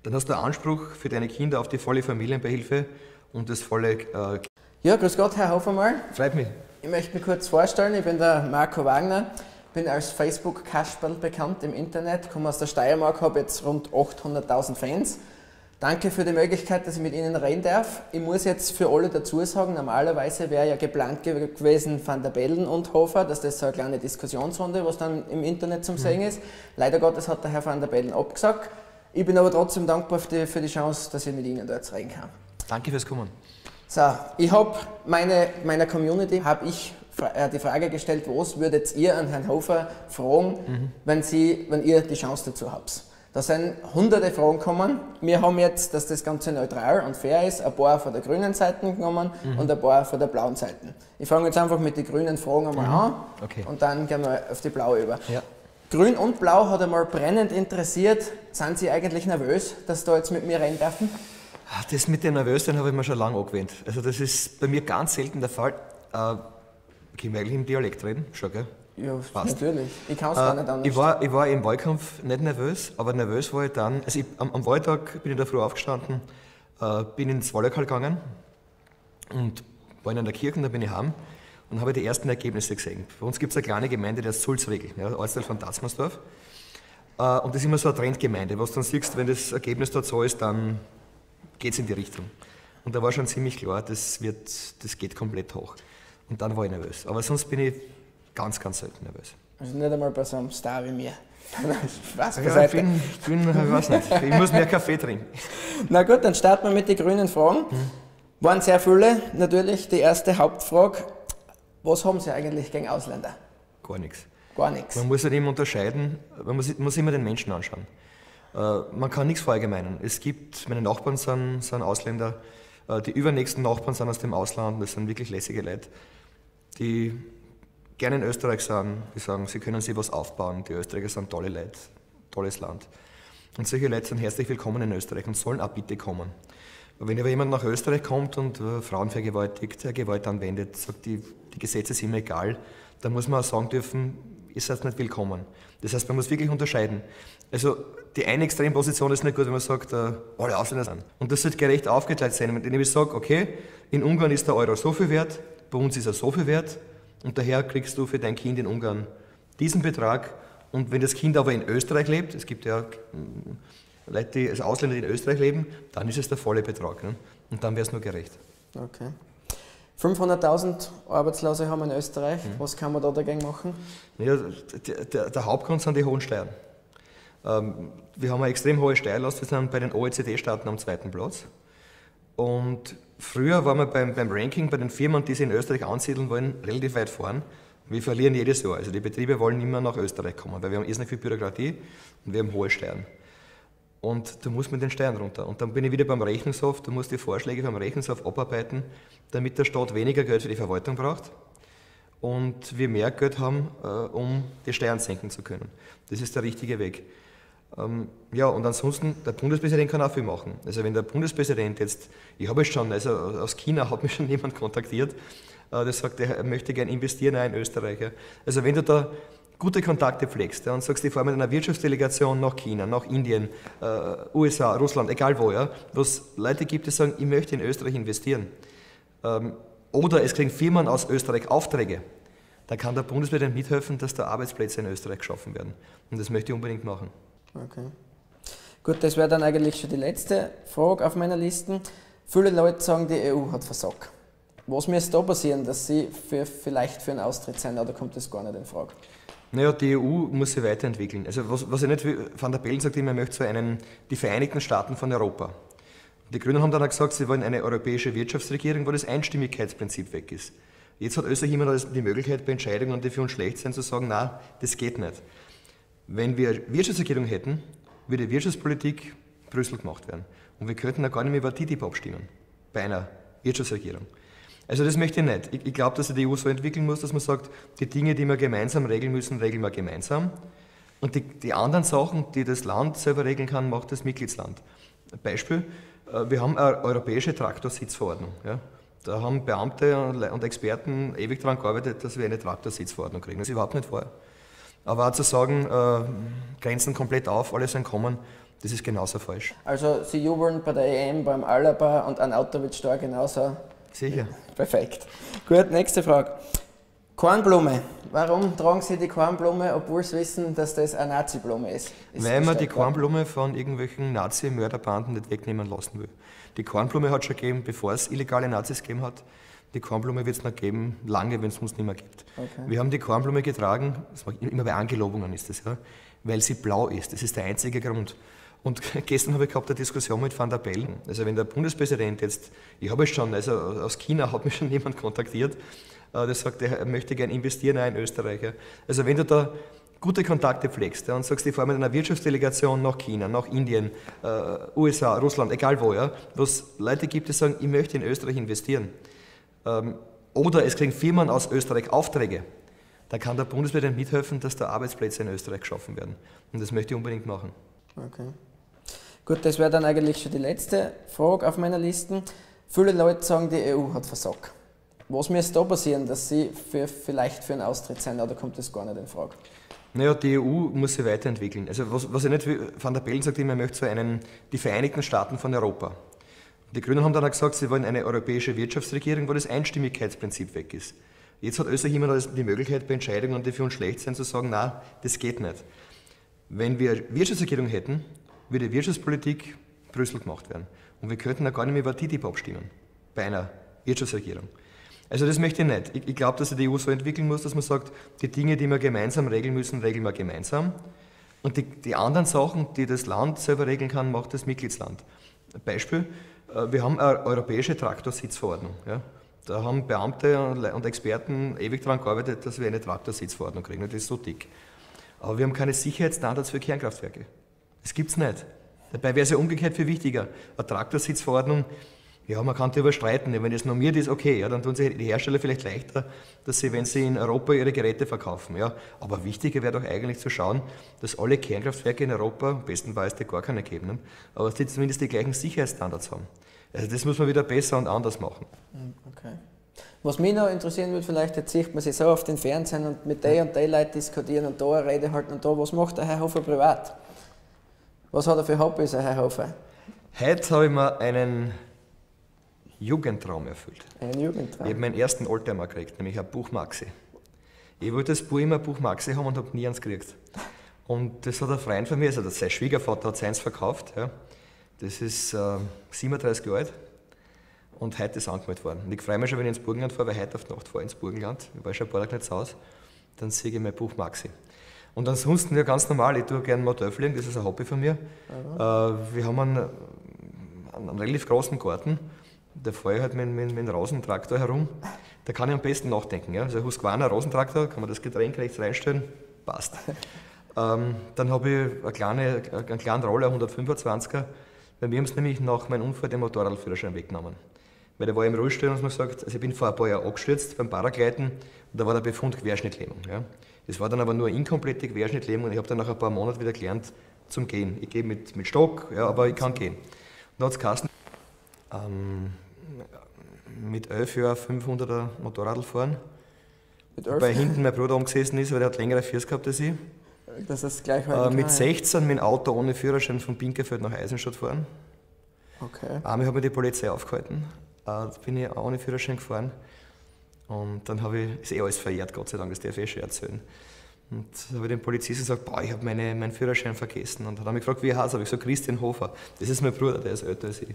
dann hast du Anspruch für deine Kinder auf die volle Familienbeihilfe und das volle. Äh ja, grüß Gott, Herr Hofermal. Freut mich. Ich möchte mich kurz vorstellen, ich bin der Marco Wagner, bin als Facebook-Kasperl bekannt im Internet, komme aus der Steiermark, habe jetzt rund 800.000 Fans. Danke für die Möglichkeit, dass ich mit Ihnen reden darf. Ich muss jetzt für alle dazu sagen, normalerweise wäre ja geplant gewesen Van der Bellen und Hofer, dass das so eine kleine Diskussionsrunde, was dann im Internet zum Sehen mhm. ist. Leider Gottes hat der Herr Van der Bellen abgesagt. Ich bin aber trotzdem dankbar für die, für die Chance, dass ich mit Ihnen dort reden kann. Danke fürs Kommen. So, ich habe meine, meiner Community habe ich äh, die Frage gestellt, was würdet ihr an Herrn Hofer fragen, mhm. wenn, Sie, wenn ihr die Chance dazu habt? Da sind hunderte Fragen gekommen. Wir haben jetzt, dass das Ganze neutral und fair ist, ein paar von der grünen Seite genommen mhm. und ein paar von der blauen Seite. Ich fange jetzt einfach mit den grünen Fragen einmal mhm. an okay. und dann gehen wir auf die blaue über. Ja. Grün und Blau hat einmal brennend interessiert. Sind Sie eigentlich nervös, dass Sie da jetzt mit mir rein dürfen? Ah, das mit dem Nervössein habe ich mir schon lange angewöhnt. Also das ist bei mir ganz selten der Fall. Äh, können wir eigentlich im Dialekt reden? Schon, gell? Ja, Passt. natürlich. Ich kann es äh, gar nicht anders. Ich war, ich war im Wahlkampf nicht nervös, aber nervös war ich dann. Also ich, am, am, Wahltag bin ich da früh aufgestanden, äh, bin ins Wahllokal gegangen und war in der Kirche, da bin ich heim und habe die ersten Ergebnisse gesehen. Bei uns gibt es eine kleine Gemeinde, die heißt Sulzregel, ja, Ortsteil von Tatzmannsdorf. Äh, und das ist immer so eine Trendgemeinde. Was du dann siehst, wenn das Ergebnis dort so ist, dann geht es in die Richtung. Und da war schon ziemlich klar, das, wird, das geht komplett hoch. Und dann war ich nervös. Aber sonst bin ich Ganz, ganz selten nervös. Also nicht einmal bei so einem Star wie mir. Spaß ja, ich bin, bin, ich weiß nicht, ich muss mehr Kaffee trinken. Na gut, dann starten wir mit den grünen Fragen. Hm. Waren sehr viele, natürlich. Die erste Hauptfrage, was haben Sie eigentlich gegen Ausländer? Gar nichts. Gar nichts. Man muss halt immer unterscheiden, man muss, muss immer den Menschen anschauen. Äh, man kann nichts verallgemeinern. Es gibt, meine Nachbarn sind, sind Ausländer, äh, die übernächsten Nachbarn sind aus dem Ausland, das sind wirklich lässige Leute, die gerne in Österreich sind, die sagen, sie können sich was aufbauen. Die Österreicher sind tolle Leute, tolles Land. Und solche Leute sind herzlich willkommen in Österreich und sollen auch bitte kommen. Wenn aber jemand nach Österreich kommt und äh, Frauen vergewaltigt, Gewalt anwendet, sagt, die, die Gesetze sind mir egal, dann muss man auch sagen dürfen, ihr seid nicht willkommen. Das heißt, man muss wirklich unterscheiden. Also die eine Extremposition ist nicht gut, wenn man sagt, äh, alle Ausländer sind. Und das sollte gerecht aufgeteilt sein. Wenn ich sage, okay, in Ungarn ist der Euro so viel wert, bei uns ist er so viel wert, und daher kriegst du für dein Kind in Ungarn diesen Betrag. Und wenn das Kind aber in Österreich lebt, es gibt ja mm, Leute, die als Ausländer in Österreich leben, dann ist es der volle Betrag. Ne? Und dann wäre es nur gerecht. Okay. 500.000 Arbeitslose haben wir in Österreich. Mhm. Was kann man da dagegen machen? Ja, der, der, der Hauptgrund sind die hohen Steuern. Ähm, wir haben eine extrem hohe Steuerlast. Wir sind bei den OECD-Staaten am zweiten Platz. Und Früher waren wir beim, beim Ranking bei den Firmen, die sich in Österreich ansiedeln wollen, relativ weit vorn. Wir verlieren jedes Jahr. Also die Betriebe wollen immer nach Österreich kommen, weil wir haben irrsinnig viel Bürokratie und wir haben hohe Steuern. Und da muss man den Steuern runter. Und dann bin ich wieder beim Rechnungshof, du musst die Vorschläge vom Rechnungshof abarbeiten, damit der Staat weniger Geld für die Verwaltung braucht und wir mehr Geld haben, äh, um die Steuern senken zu können. Das ist der richtige Weg. Ähm, ja, und ansonsten, der Bundespräsident kann auch viel machen. Also wenn der Bundespräsident jetzt, ich habe es schon, also aus China hat mich schon jemand kontaktiert, äh, der sagt, er möchte gerne investieren in Österreich. Also wenn du da gute Kontakte pflegst ja, und sagst, ich fahre mit einer Wirtschaftsdelegation nach China, nach Indien, äh, USA, Russland, egal wo, ja, wo es Leute gibt, die sagen, ich möchte in Österreich investieren. Ähm, oder es kriegen Firmen aus Österreich Aufträge. Da kann der Bundespräsident mithelfen, dass da Arbeitsplätze in Österreich geschaffen werden. Und das möchte ich unbedingt machen. Okay. Gut, das wäre dann eigentlich schon die letzte Frage auf meiner Liste. Viele Leute sagen, die EU hat versagt. Was müsste da passieren, dass sie für, vielleicht für einen Austritt sind, oder kommt das gar nicht in Frage? Naja, die EU muss sich weiterentwickeln. Also was, was ich nicht will, Van der Bellen sagt immer, er möchte so einen, die Vereinigten Staaten von Europa. Die Grünen haben dann auch gesagt, sie wollen eine europäische Wirtschaftsregierung, wo das Einstimmigkeitsprinzip weg ist. Jetzt hat Österreich immer noch die Möglichkeit, bei Entscheidungen, die für uns schlecht sind, zu sagen, nein, das geht nicht. Wenn wir Wirtschaftsregierung hätten, würde Wirtschaftspolitik Brüssel gemacht werden. Und wir könnten da gar nicht mehr über TTIP abstimmen, bei einer Wirtschaftsregierung. Also das möchte ich nicht. Ich, ich glaube, dass sich die EU so entwickeln muss, dass man sagt, die Dinge, die wir gemeinsam regeln müssen, regeln wir gemeinsam. Und die, die anderen Sachen, die das Land selber regeln kann, macht das Mitgliedsland. Beispiel, äh, wir haben eine europäische Traktorsitzverordnung. Ja. Da haben Beamte und Experten ewig daran gearbeitet, dass wir eine Traktorsitzverordnung kriegen. Das ist überhaupt nicht vorher. Aber auch zu sagen, äh, Grenzen komplett auf, alle sollen kommen, das ist genauso falsch. Also Sie jubeln bei der EM, beim Alaba und an Autowitz da genauso? Sicher. Perfekt. Gut, nächste Frage. Kornblume. Warum tragen Sie die Kornblume, obwohl Sie wissen, dass das eine Nazi-Blume ist? ist? Weil man die Kornblume von irgendwelchen Nazi-Mörderbanden nicht wegnehmen lassen will. Die Kornblume hat es schon gegeben, bevor es illegale Nazis gegeben hat. Die Kornblume wird es noch geben, lange, wenn es uns nicht mehr gibt. Okay. Wir haben die Kornblume getragen, immer bei Angelobungen ist das, ja, weil sie blau ist. Das ist der einzige Grund. Und gestern habe ich gehabt eine Diskussion mit Van der Bellen. Also wenn der Bundespräsident jetzt, ich habe es schon, also aus China hat mich schon jemand kontaktiert, äh, der sagt, er möchte gerne investieren in Österreich. Also wenn du da gute Kontakte pflegst ja, und sagst, ich fahre mit einer Wirtschaftsdelegation nach China, nach Indien, äh, USA, Russland, egal wo, ja, wo es Leute gibt, die sagen, ich möchte in Österreich investieren. Ähm, oder es kriegen Firmen aus Österreich Aufträge. Da kann der Bundespräsident mithelfen, dass da Arbeitsplätze in Österreich geschaffen werden. Und das möchte ich unbedingt machen. Okay. Gut, das wäre dann eigentlich schon die letzte Frage auf meiner Liste. Viele Leute sagen, die EU hat versagt. Was müsste da passieren, dass Sie für, vielleicht für einen Austritt sein, oder kommt das gar nicht in Frage? Naja, die EU muss sich weiterentwickeln. Also was, was ich nicht Van der Bellen sagt immer, er möchte so einen, die Vereinigten Staaten von Europa. Die Grünen haben dann auch gesagt, sie wollen eine europäische Wirtschaftsregierung, wo das Einstimmigkeitsprinzip weg ist. Jetzt hat Österreich immer noch die Möglichkeit, bei Entscheidungen, die für uns schlecht sind, zu sagen, na, das geht nicht. Wenn wir Wirtschaftsregierung hätten, würde Wirtschaftspolitik Brüssel gemacht werden. Und wir könnten da gar nicht mehr über TTIP abstimmen, bei einer Wirtschaftsregierung. Also das möchte ich nicht. Ich, ich glaube, dass sich die EU so entwickeln muss, dass man sagt, die Dinge, die wir gemeinsam regeln müssen, regeln wir gemeinsam. Und die, die anderen Sachen, die das Land selber regeln kann, macht das Mitgliedsland. Beispiel, wir haben eine europäische Traktorsitzverordnung. Ja? Da haben Beamte und Experten ewig daran gearbeitet, dass wir eine Traktorsitzverordnung kriegen. Und das ist so dick. Aber wir haben keine Sicherheitsstandards für Kernkraftwerke. Das gibt es nicht. Dabei wäre es ja umgekehrt viel wichtiger. Eine Traktorsitzverordnung, ja, man kann darüber streiten. Wenn es normiert ist, okay, ja, dann tun sich die Hersteller vielleicht leichter, dass sie, wenn sie in Europa ihre Geräte verkaufen. Ja. Aber wichtiger wäre doch eigentlich zu schauen, dass alle Kernkraftwerke in Europa, am besten weiß gar keine geben, aber dass die zumindest die gleichen Sicherheitsstandards haben. Also das muss man wieder besser und anders machen. Hm, okay. Was mich noch interessieren würde, vielleicht jetzt sieht man sich so auf den Fernsehen und mit der und der Leuten diskutieren und da eine Rede halten und da, was macht der Herr Hofer privat? Was hat er für Hobbys, Herr Hofer? Heute habe ich mir einen Jugendtraum erfüllt. Einen Jugendtraum? Ich habe meinen ersten Oldtimer gekriegt, nämlich ein Buch Maxi. Ich wollte das Buch immer Buch Maxi haben und habe nie eins gekriegt. Und das hat ein Freund von mir, also sein Schwiegervater hat seins verkauft. Ja. Das ist äh, 37 Jahre alt und heute ist es angemeldet worden. Und ich freue mich schon, wenn ich ins Burgenland fahre, weil heute auf die Nacht fahre ins Burgenland. Ich war schon ein paar Tage nicht zu Hause. Dann sehe ich mein Buch Maxi. Und ansonsten ja ganz normal, ich tue gerne Modellfliegen, das ist ein Hobby von mir. Äh, wir haben einen, einen, relativ großen Garten, da fahre ich halt mit, mit, mit einem Rasentraktor herum. Da kann ich am besten nachdenken. Ja. Also Husqvarna Rasentraktor, kann man das Getränk rechts reinstellen, passt. ähm, dann habe ich eine kleine, einen kleinen Roller, 125er, weil wir haben es nämlich nach meinem Unfall den Motorradführerschein weggenommen. Weil der war im Rollstuhl und man sagt, also ich bin vor ein paar Jahren abgestürzt beim Paragleiten und da war der Befund Querschnittlähmung. Ja. Das war dann aber nur eine inkomplette Querschnittlähmung und ich habe dann nach ein paar Monaten wieder gelernt zum Gehen. Ich gehe mit, mit Stock, ja, aber ich kann gehen. Und dann hat es ähm, mit elf Jahren 500er Motorradl fahren. Mit elf? Wobei hinten mein Bruder umgesessen ist, weil er hat längere Füße gehabt als ich. Das ist gleich äh, Mit 16 mit dem Auto ohne Führerschein von Pinkerfeld nach Eisenstadt fahren. Okay. Einmal hat mir die Polizei aufgehalten. Äh, bin ich auch ohne Führerschein gefahren. Und dann habe ich, ist eh alles verjährt, Gott sei Dank, das darf ich eh schon erzählen. Und da habe ich dem Polizisten gesagt, boah, ich habe meine, meinen Führerschein vergessen. Und dann habe ich gefragt, wie er heißt. habe ich gesagt, Christian Hofer. Das ist mein Bruder, der ist älter als ich.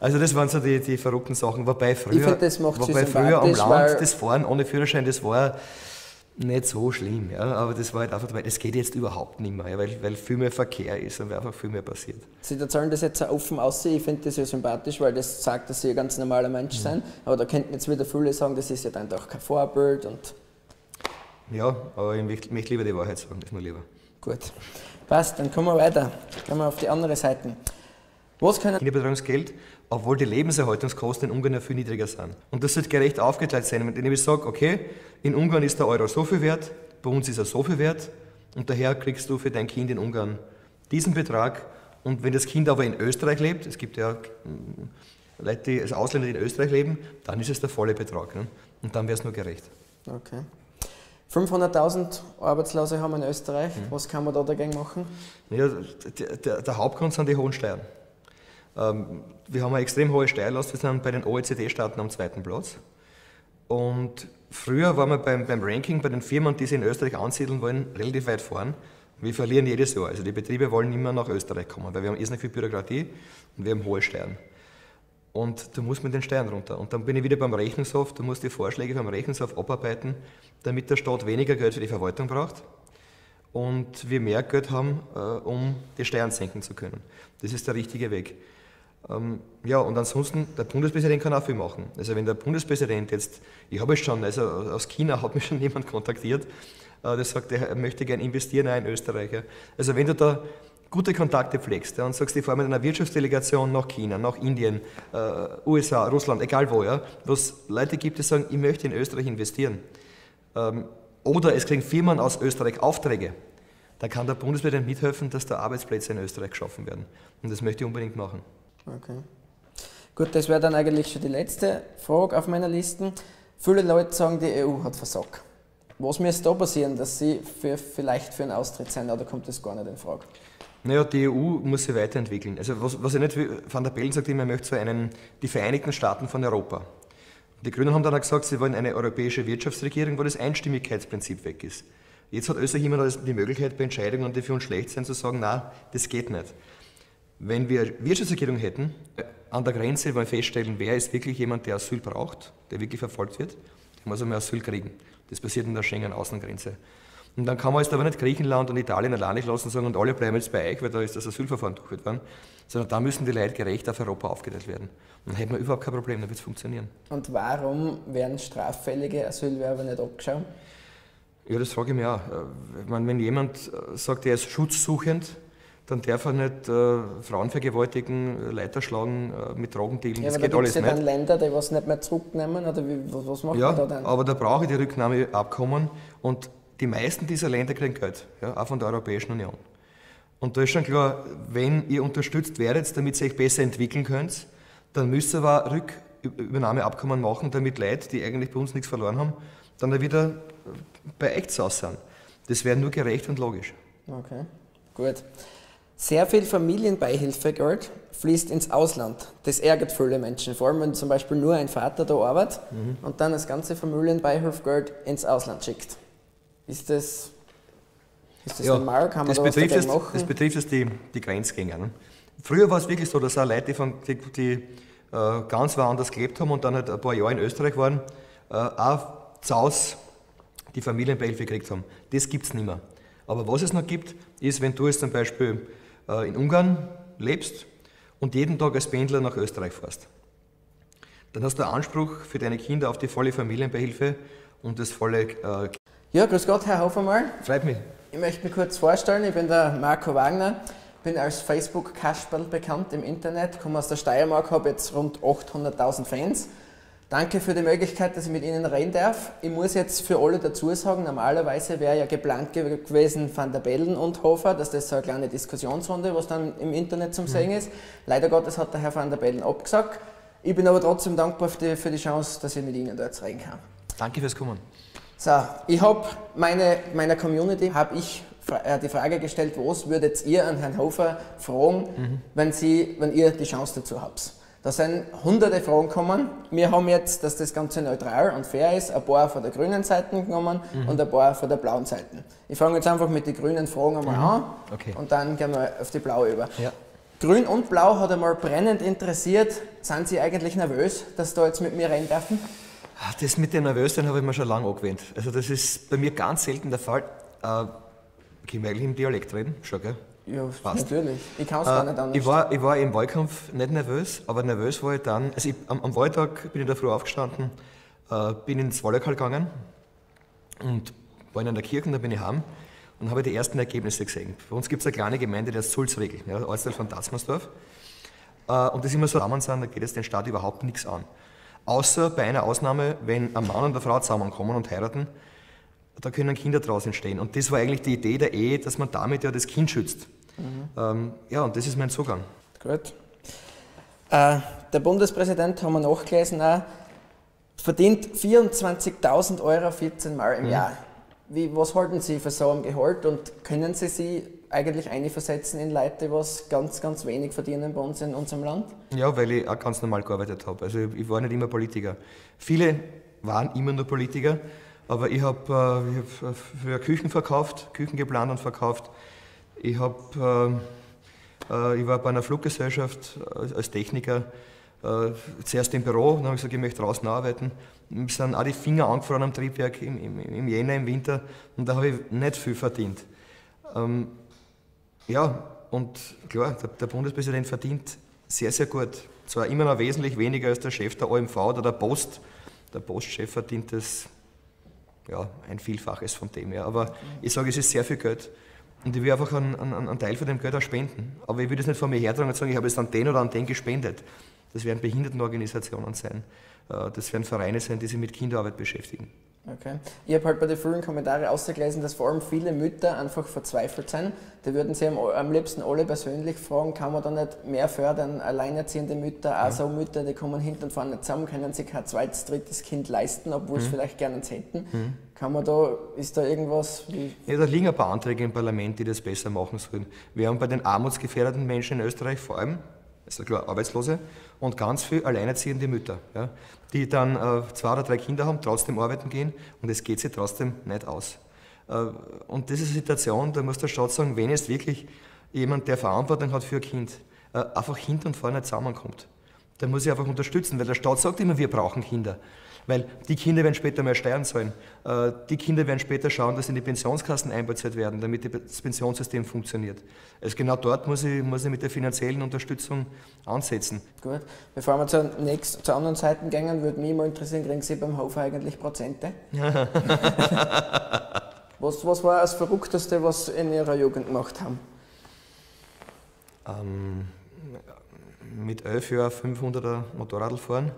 Also das waren so die, die verrückten Sachen. Wobei früher, find, wobei früher am Land das Fahren ohne Führerschein, das war nicht so schlimm. Ja? Aber das war halt einfach, weil das geht jetzt überhaupt nicht mehr, ja? weil, weil viel mehr Verkehr ist und weil einfach viel mehr passiert. Sie erzählen das jetzt offen aus. Ich finde das ja sympathisch, weil das sagt, dass Sie ein ganz normaler Mensch mhm. sind. Aber da könnten jetzt wieder viele sagen, das ist ja dann doch kein Vorbild. Und ja, aber ich möchte, möchte lieber die Wahrheit sagen, das ist mir lieber. Gut. Passt, dann kommen wir weiter. Gehen wir auf die andere Seite. Was können Kinderbetreuungsgeld, obwohl die Lebenserhaltungskosten in Ungarn ja viel niedriger sind. Und das sollte gerecht aufgeteilt sein. Wenn ich sage, okay, in Ungarn ist der Euro so viel wert, bei uns ist er so viel wert und daher kriegst du für dein Kind in Ungarn diesen Betrag. Und wenn das Kind aber in Österreich lebt, es gibt ja mm, Leute, die als Ausländer in Österreich leben, dann ist es der volle Betrag. Ne? Und dann wäre es nur gerecht. Okay. 500.000 Arbeitslose haben wir in Österreich. Mhm. Was kann man da dagegen machen? Ja, der, der, der Hauptgrund sind die hohen Steuern. Ähm, wir haben eine extrem hohe Steuerlast. Wir sind bei den OECD-Staaten am zweiten Platz. Und früher waren wir beim, beim Ranking bei den Firmen, die sich in Österreich ansiedeln wollen, relativ weit vorn. Wir verlieren jedes Jahr. Also die Betriebe wollen immer nach Österreich kommen, weil wir haben irrsinnig viel Bürokratie und wir haben hohe Steuern. Und du musst mit den Steuern runter. Und dann bin ich wieder beim Rechnungshof. Du musst die Vorschläge vom Rechnungshof abarbeiten, damit der Staat weniger Geld für die Verwaltung braucht und wir mehr Geld haben, äh, um die Steuern senken zu können. Das ist der richtige Weg. Ähm, ja, und ansonsten, der Bundespräsident kann auch viel machen. Also wenn der Bundespräsident jetzt, ich habe es schon, also aus China hat mich schon jemand kontaktiert, äh, der sagt, er möchte gerne investieren in Österreich. Also wenn du da gute Kontakte pflegst ja, und sagst, ich fahre mit einer Wirtschaftsdelegation nach China, nach Indien, äh, USA, Russland, egal wo, ja, wo es Leute gibt, die sagen, ich möchte in Österreich investieren. Ähm, oder es kriegen Firmen aus Österreich Aufträge. Da kann der Bundespräsident mithelfen, dass da Arbeitsplätze in Österreich geschaffen werden. Und das möchte ich unbedingt machen. Okay. Gut, das wäre dann eigentlich schon die letzte Frage auf meiner Liste. Viele Leute sagen, die EU hat versagt. Was müsste da passieren, dass sie für, vielleicht für einen Austritt sind, oder kommt das gar nicht in Frage? Naja, die EU muss sich weiterentwickeln. Also was, was ich nicht will, Van der Bellen sagt immer, er möchte so einen, die Vereinigten Staaten von Europa. Die Grünen haben dann auch gesagt, sie wollen eine europäische Wirtschaftsregierung, wo das Einstimmigkeitsprinzip weg ist. Jetzt hat Österreich immer noch die Möglichkeit, bei Entscheidungen, die für uns schlecht sind, zu sagen, na, das geht nicht. Wenn wir Wirtschaftsregierung hätten, an der Grenze wollen wir feststellen, wer ist wirklich jemand, der Asyl braucht, der wirklich verfolgt wird, der muss einmal Asyl kriegen. Das passiert in der Schengen-Außengrenze. Und dann kann man jetzt aber nicht Griechenland und Italien alleine lassen und sagen, und alle bleiben jetzt bei euch, weil da ist das Asylverfahren durchgeführt worden, sondern da müssen die Leute gerecht auf Europa aufgeteilt werden. Dann hätten wir überhaupt kein Problem, dann wird es funktionieren. Und warum werden straffällige Asylwerber nicht abgeschaut? Ja, das frage ich mich auch. Ich meine, wenn jemand sagt, er ist schutzsuchend, dann darf er nicht äh, Frauen vergewaltigen, Leiter schlagen, äh, mit Drogen dealen. Ja, das geht alles nicht. dann Länder, die was nicht mehr zurücknehmen oder wie, was macht ja, man da dann? aber da brauche ich die Rücknahmeabkommen und die meisten dieser Länder kriegen Geld, ja, auch von der Europäischen Union. Und da ist schon klar, wenn ihr unterstützt werdet, damit ihr euch besser entwickeln könnt, dann müsst ihr aber Rückübernahmeabkommen machen, damit Leute, die eigentlich bei uns nichts verloren haben, dann wieder bei echt sind. Das wäre nur gerecht und logisch. Okay, gut. Sehr viel Familienbeihilfegeld fließt ins Ausland. Das ärgert viele Menschen, vor allem wenn zum Beispiel nur ein Vater da arbeitet mhm. und dann das ganze Familienbeihilfegeld ins Ausland schickt. Ist das, ist das ja, normal? Kann man das, da betrifft es, machen? Das betrifft es die, die Grenzgänger. Ne? Früher war es wirklich so, dass auch Leute, die, von, die, die äh, ganz woanders gelebt haben und dann halt ein paar Jahre in Österreich waren, äh, auch zu Hause die Familienbeihilfe gekriegt haben. Das gibt es nicht mehr. Aber was es noch gibt, ist, wenn du jetzt zum Beispiel in Ungarn lebst und jeden Tag als Pendler nach Österreich fährst. Dann hast du Anspruch für deine Kinder auf die volle Familienbeihilfe und das volle. Äh ja, grüß Gott, Herr Hofermal. Freut mich. Ich möchte mich kurz vorstellen, ich bin der Marco Wagner, bin als Facebook-Kasperl bekannt im Internet, komme aus der Steiermark, habe jetzt rund 800.000 Fans Danke für die Möglichkeit, dass ich mit Ihnen reden darf. Ich muss jetzt für alle dazu sagen, normalerweise wäre ja geplant gewesen Van der Bellen und Hofer, dass das so eine kleine Diskussionsrunde, was dann im Internet zum Sehen ist. Leider Gottes hat der Herr Van der Bellen abgesagt. Ich bin aber trotzdem dankbar für die, für die Chance, dass ich mit Ihnen dort reden kann. Danke fürs Kommen. So, ich habe meine, meiner Community habe ich äh, die Frage gestellt, was würdet ihr an Herrn Hofer fragen, mhm. wenn, Sie, wenn ihr die Chance dazu habt? Da sind hunderte Fragen gekommen. Wir haben jetzt, dass das Ganze neutral und fair ist, ein paar von der grünen Seite genommen mhm. und ein paar von der blauen Seite. Ich fange jetzt einfach mit den grünen Fragen einmal mhm. an okay. und dann gehen wir auf die blaue über. Ja. Grün und Blau hat einmal brennend interessiert. Sind Sie eigentlich nervös, dass Sie da jetzt mit mir rein dürfen? Ah, das mit dem Nervössein habe ich mir schon lange angewöhnt. Also das ist bei mir ganz selten der Fall. Äh, können wir eigentlich im Dialekt reden? Schon, gell? Ja, Passt. natürlich. Ich kann es äh, gar nicht anders. Ich war, ich war im Wahlkampf nicht nervös, aber nervös war ich dann. Also ich, am, am, Wahltag bin ich da früh aufgestanden, äh, bin ins Wahllokal gegangen und war in einer Kirche, und da bin ich heim und habe die ersten Ergebnisse gesehen. Bei uns gibt es eine kleine Gemeinde, die heißt Sulzregel, ja, Ortsteil von Tatzmersdorf. Äh, und das ist immer so zusammen sind, da geht es den Staat überhaupt nichts an. Außer bei einer Ausnahme, wenn ein Mann und eine Frau zusammenkommen und heiraten, da können Kinder draußen stehen. Und das war eigentlich die Idee der Ehe, dass man damit ja das Kind schützt. Mhm. Ähm, ja, und das ist mein Zugang. Gut. Äh, der Bundespräsident, haben wir nachgelesen, auch, verdient 24.000 Euro 14 Mal im mhm. Jahr. Wie, was halten Sie für so ein Gehalt und können Sie sich eigentlich einversetzen in Leute, die was ganz, ganz wenig verdienen bei uns in unserem Land? Ja, weil ich auch ganz normal gearbeitet habe. Also ich war nicht immer Politiker. Viele waren immer nur Politiker, aber ich habe äh, hab für Küchen verkauft, Küchen geplant und verkauft. Ich, hab, äh, äh, ich war bei einer Fluggesellschaft als Techniker, äh, zuerst im Büro, dann habe ich gesagt, ich möchte draußen arbeiten. Mir sind auch die Finger angefroren am Triebwerk im, im, im Jänner, im Winter und da habe ich nicht viel verdient. Ähm, ja, und klar, der, der, Bundespräsident verdient sehr, sehr gut. Zwar immer noch wesentlich weniger als der Chef der OMV oder der Post. Der Postchef verdient das ja, ein Vielfaches von dem her. Aber ich sage, es ist sehr viel Geld. Und ich will einfach einen, einen, einen Teil von dem Geld auch spenden. Aber ich will das nicht von mir hertragen und sagen, ich habe es an den oder an den gespendet. Das werden Behindertenorganisationen sein. Äh, das werden Vereine sein, die sich mit Kinderarbeit beschäftigen. Okay. Ich habe halt bei den frühen Kommentaren ausgelesen, dass vor allem viele Mütter einfach verzweifelt sind. Die würden sie am, am liebsten alle persönlich fragen, kann man da nicht mehr fördern? Alleinerziehende Mütter, auch ja. so Mütter, die kommen hinten und vorne zusammen, können sich kein zweites, drittes Kind leisten, obwohl mhm. sie vielleicht gerne eins hätten. Mhm. Kann man da, ist da irgendwas? ja, da liegen ein paar Anträge im Parlament, die das besser machen sollen. Wir haben bei den armutsgefährdeten Menschen in Österreich vor allem also klar, Arbeitslose und ganz viele alleinerziehende Mütter, ja, die dann äh, zwei oder drei Kinder haben, trotzdem arbeiten gehen und es geht sie trotzdem nicht aus. Äh, und diese Situation, da muss der Staat sagen, wenn es wirklich jemand, der Verantwortung hat für ein Kind, äh, einfach hinten und vorne zusammenkommt, dann muss ich einfach unterstützen, weil der Staat sagt immer, wir brauchen Kinder. Weil die Kinder werden später mehr Steuern zahlen. Äh, die Kinder werden später schauen, dass in die Pensionskassen einbezahlt werden, damit das Pensionssystem funktioniert. Also genau dort muss ich, muss ich mit der finanziellen Unterstützung ansetzen. Gut. Bevor wir zur, nächsten, zur anderen Seite gehen, würde mich mal interessieren, kriegen Sie beim Hof eigentlich Prozente? was, was war das Verrückteste, was Sie in Ihrer Jugend gemacht haben? Ähm, mit elf Jahren 500er Motorradl fahren.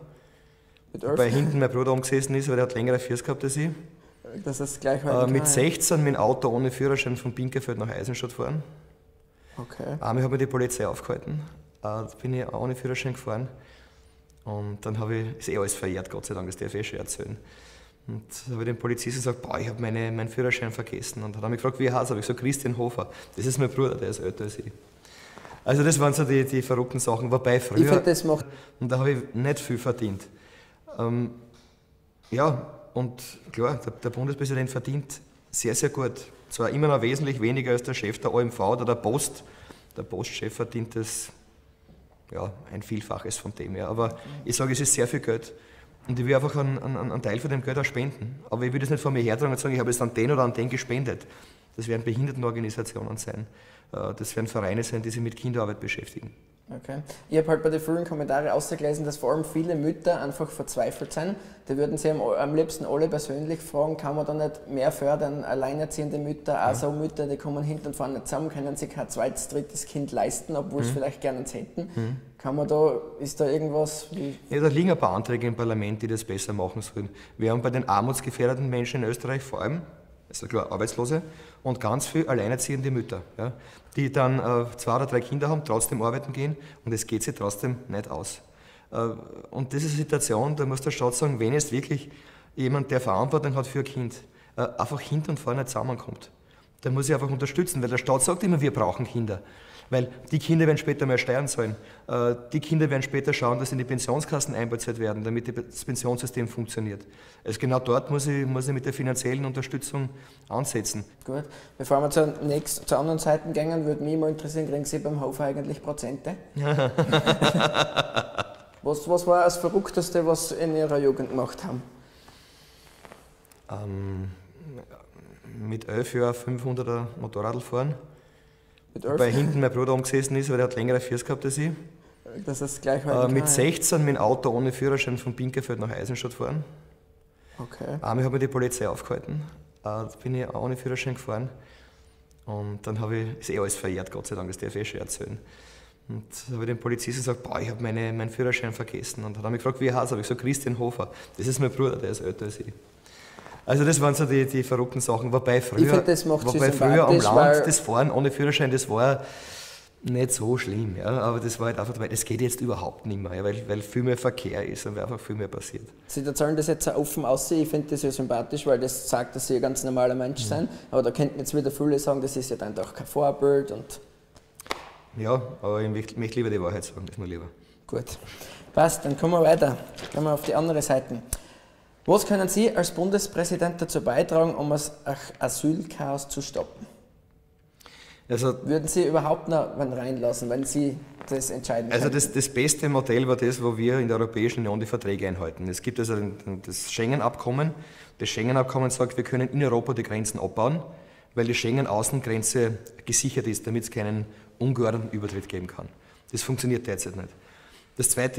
Wobei hinten mein Bruder umgesessen ist, weil der hat längere Füße gehabt als ich. Das ist gleich äh, Mit 16 mit dem Auto ohne Führerschein von Pinkerfeld nach Eisenstadt fahren. Okay. Einmal hat mir die Polizei aufgehalten. Äh, da bin ich auch ohne Führerschein gefahren. Und dann habe ich, ist eh alles verjährt, Gott sei Dank, das darf ich eh schon erzählen. Und da habe ich dem Polizisten gesagt, boah, ich habe meine, meinen Führerschein vergessen. Und dann hat er mich gefragt, wie er heißt. habe ich gesagt, Christian Hofer. Das ist mein Bruder, der ist älter als ich. Also das waren so die, die verrückten Sachen. Wobei früher... Ich das. Und da habe ich nicht viel verdient. Ähm, ja, und klar, der, der, Bundespräsident verdient sehr, sehr gut. Zwar immer noch wesentlich weniger als der Chef der OMV oder der Post. Der Postchef verdient das ja, ein Vielfaches von dem her. Aber ich sage, es ist sehr viel Geld. Und ich will einfach einen, einen, einen, Teil von dem Geld auch spenden. Aber ich will das nicht von mir hertragen und sagen, ich habe es an den oder an den gespendet. Das werden Behindertenorganisationen sein. Äh, das werden Vereine sein, die sich mit Kinderarbeit beschäftigen. Okay. Ich habe halt bei den frühen Kommentaren ausgelesen, dass vor allem viele Mütter einfach verzweifelt sind. Die würden sie am, am liebsten alle persönlich fragen, kann man da nicht mehr fördern? Alleinerziehende Mütter, auch ja. so Mütter, die kommen hinten und vorne zusammen, können sich kein zweites, drittes Kind leisten, obwohl mhm. sie vielleicht gerne eins hätten. Mhm. Kann man da, ist da irgendwas? ja, da liegen ein paar Anträge im Parlament, die das besser machen sollen. Wir haben bei den armutsgefährdeten Menschen in Österreich vor allem also klar, Arbeitslose und ganz viele alleinerziehende Mütter, ja, die dann äh, zwei oder drei Kinder haben, trotzdem arbeiten gehen und es geht sie trotzdem nicht aus. Äh, und diese Situation, da muss der Staat sagen, wenn es wirklich jemand, der Verantwortung hat für ein Kind, äh, einfach hinten und vorne zusammenkommt, dann muss ich einfach unterstützen, weil der Staat sagt immer, wir brauchen Kinder. Weil die Kinder werden später mehr Steuern zahlen. Äh, die Kinder werden später schauen, dass in die Pensionskassen einbezahlt werden, damit das Pensionssystem funktioniert. Also genau dort muss ich, muss ich mit der finanziellen Unterstützung ansetzen. Gut. Bevor wir zur, nächsten, zur anderen Seite gehen, würde mich mal interessieren, kriegen Sie beim Hof eigentlich Prozente? was, was war das Verrückteste, was Sie in Ihrer Jugend gemacht haben? Ähm, mit elf Jahren 500er Motorradl fahren. Bei hinten mein Bruder umgesessen ist, weil der hat längere Füße gehabt als ich. Das ist gleich äh, Mit 16 mit dem Auto ohne Führerschein von Pinkerfeld nach Eisenstadt fahren. Okay. Einmal hat mir die Polizei aufgehalten. Äh, da bin ich auch ohne Führerschein gefahren. Und dann habe ich, ist eh alles verjährt, Gott sei Dank, das darf ich eh schon erzählen. Und da habe ich dem Polizisten gesagt, boah, ich habe meine, meinen Führerschein vergessen. Und dann hat er mich gefragt, wie er heißt. habe ich gesagt, Christian Hofer. Das ist mein Bruder, der ist älter als ich. Also das waren so die, die verrückten Sachen. Wobei früher, find, wobei früher am Land, das Fahren ohne Führerschein, das war, nicht so schlimm, ja, aber das war halt einfach, weil es geht jetzt überhaupt nicht mehr, ja, weil, weil viel mehr Verkehr ist und weil einfach viel mehr passiert. Sie erzählen das jetzt offen aus, ich finde das ja sympathisch, weil das sagt, dass Sie ein ganz normaler Mensch mhm. sind, aber da könnten jetzt wieder viele sagen, das ist ja dann doch kein Vorbild und... Ja, aber ich möchte, möchte lieber die Wahrheit sagen, das ist mir lieber. Gut, passt, dann kommen wir weiter, gehen wir auf die andere Seite. Was können Sie als Bundespräsident dazu beitragen, um das Asylchaos zu stoppen? Also, Würden Sie überhaupt noch reinlassen, wenn Sie das entscheiden Also das, das, beste Modell war das, wo wir in der Europäischen Union die Verträge einhalten. Es gibt also das Schengen-Abkommen. Das Schengen-Abkommen sagt, wir können in Europa die Grenzen abbauen, weil die Schengen-Außengrenze gesichert ist, damit es keinen ungeordneten Übertritt geben kann. Das funktioniert derzeit nicht. Das zweite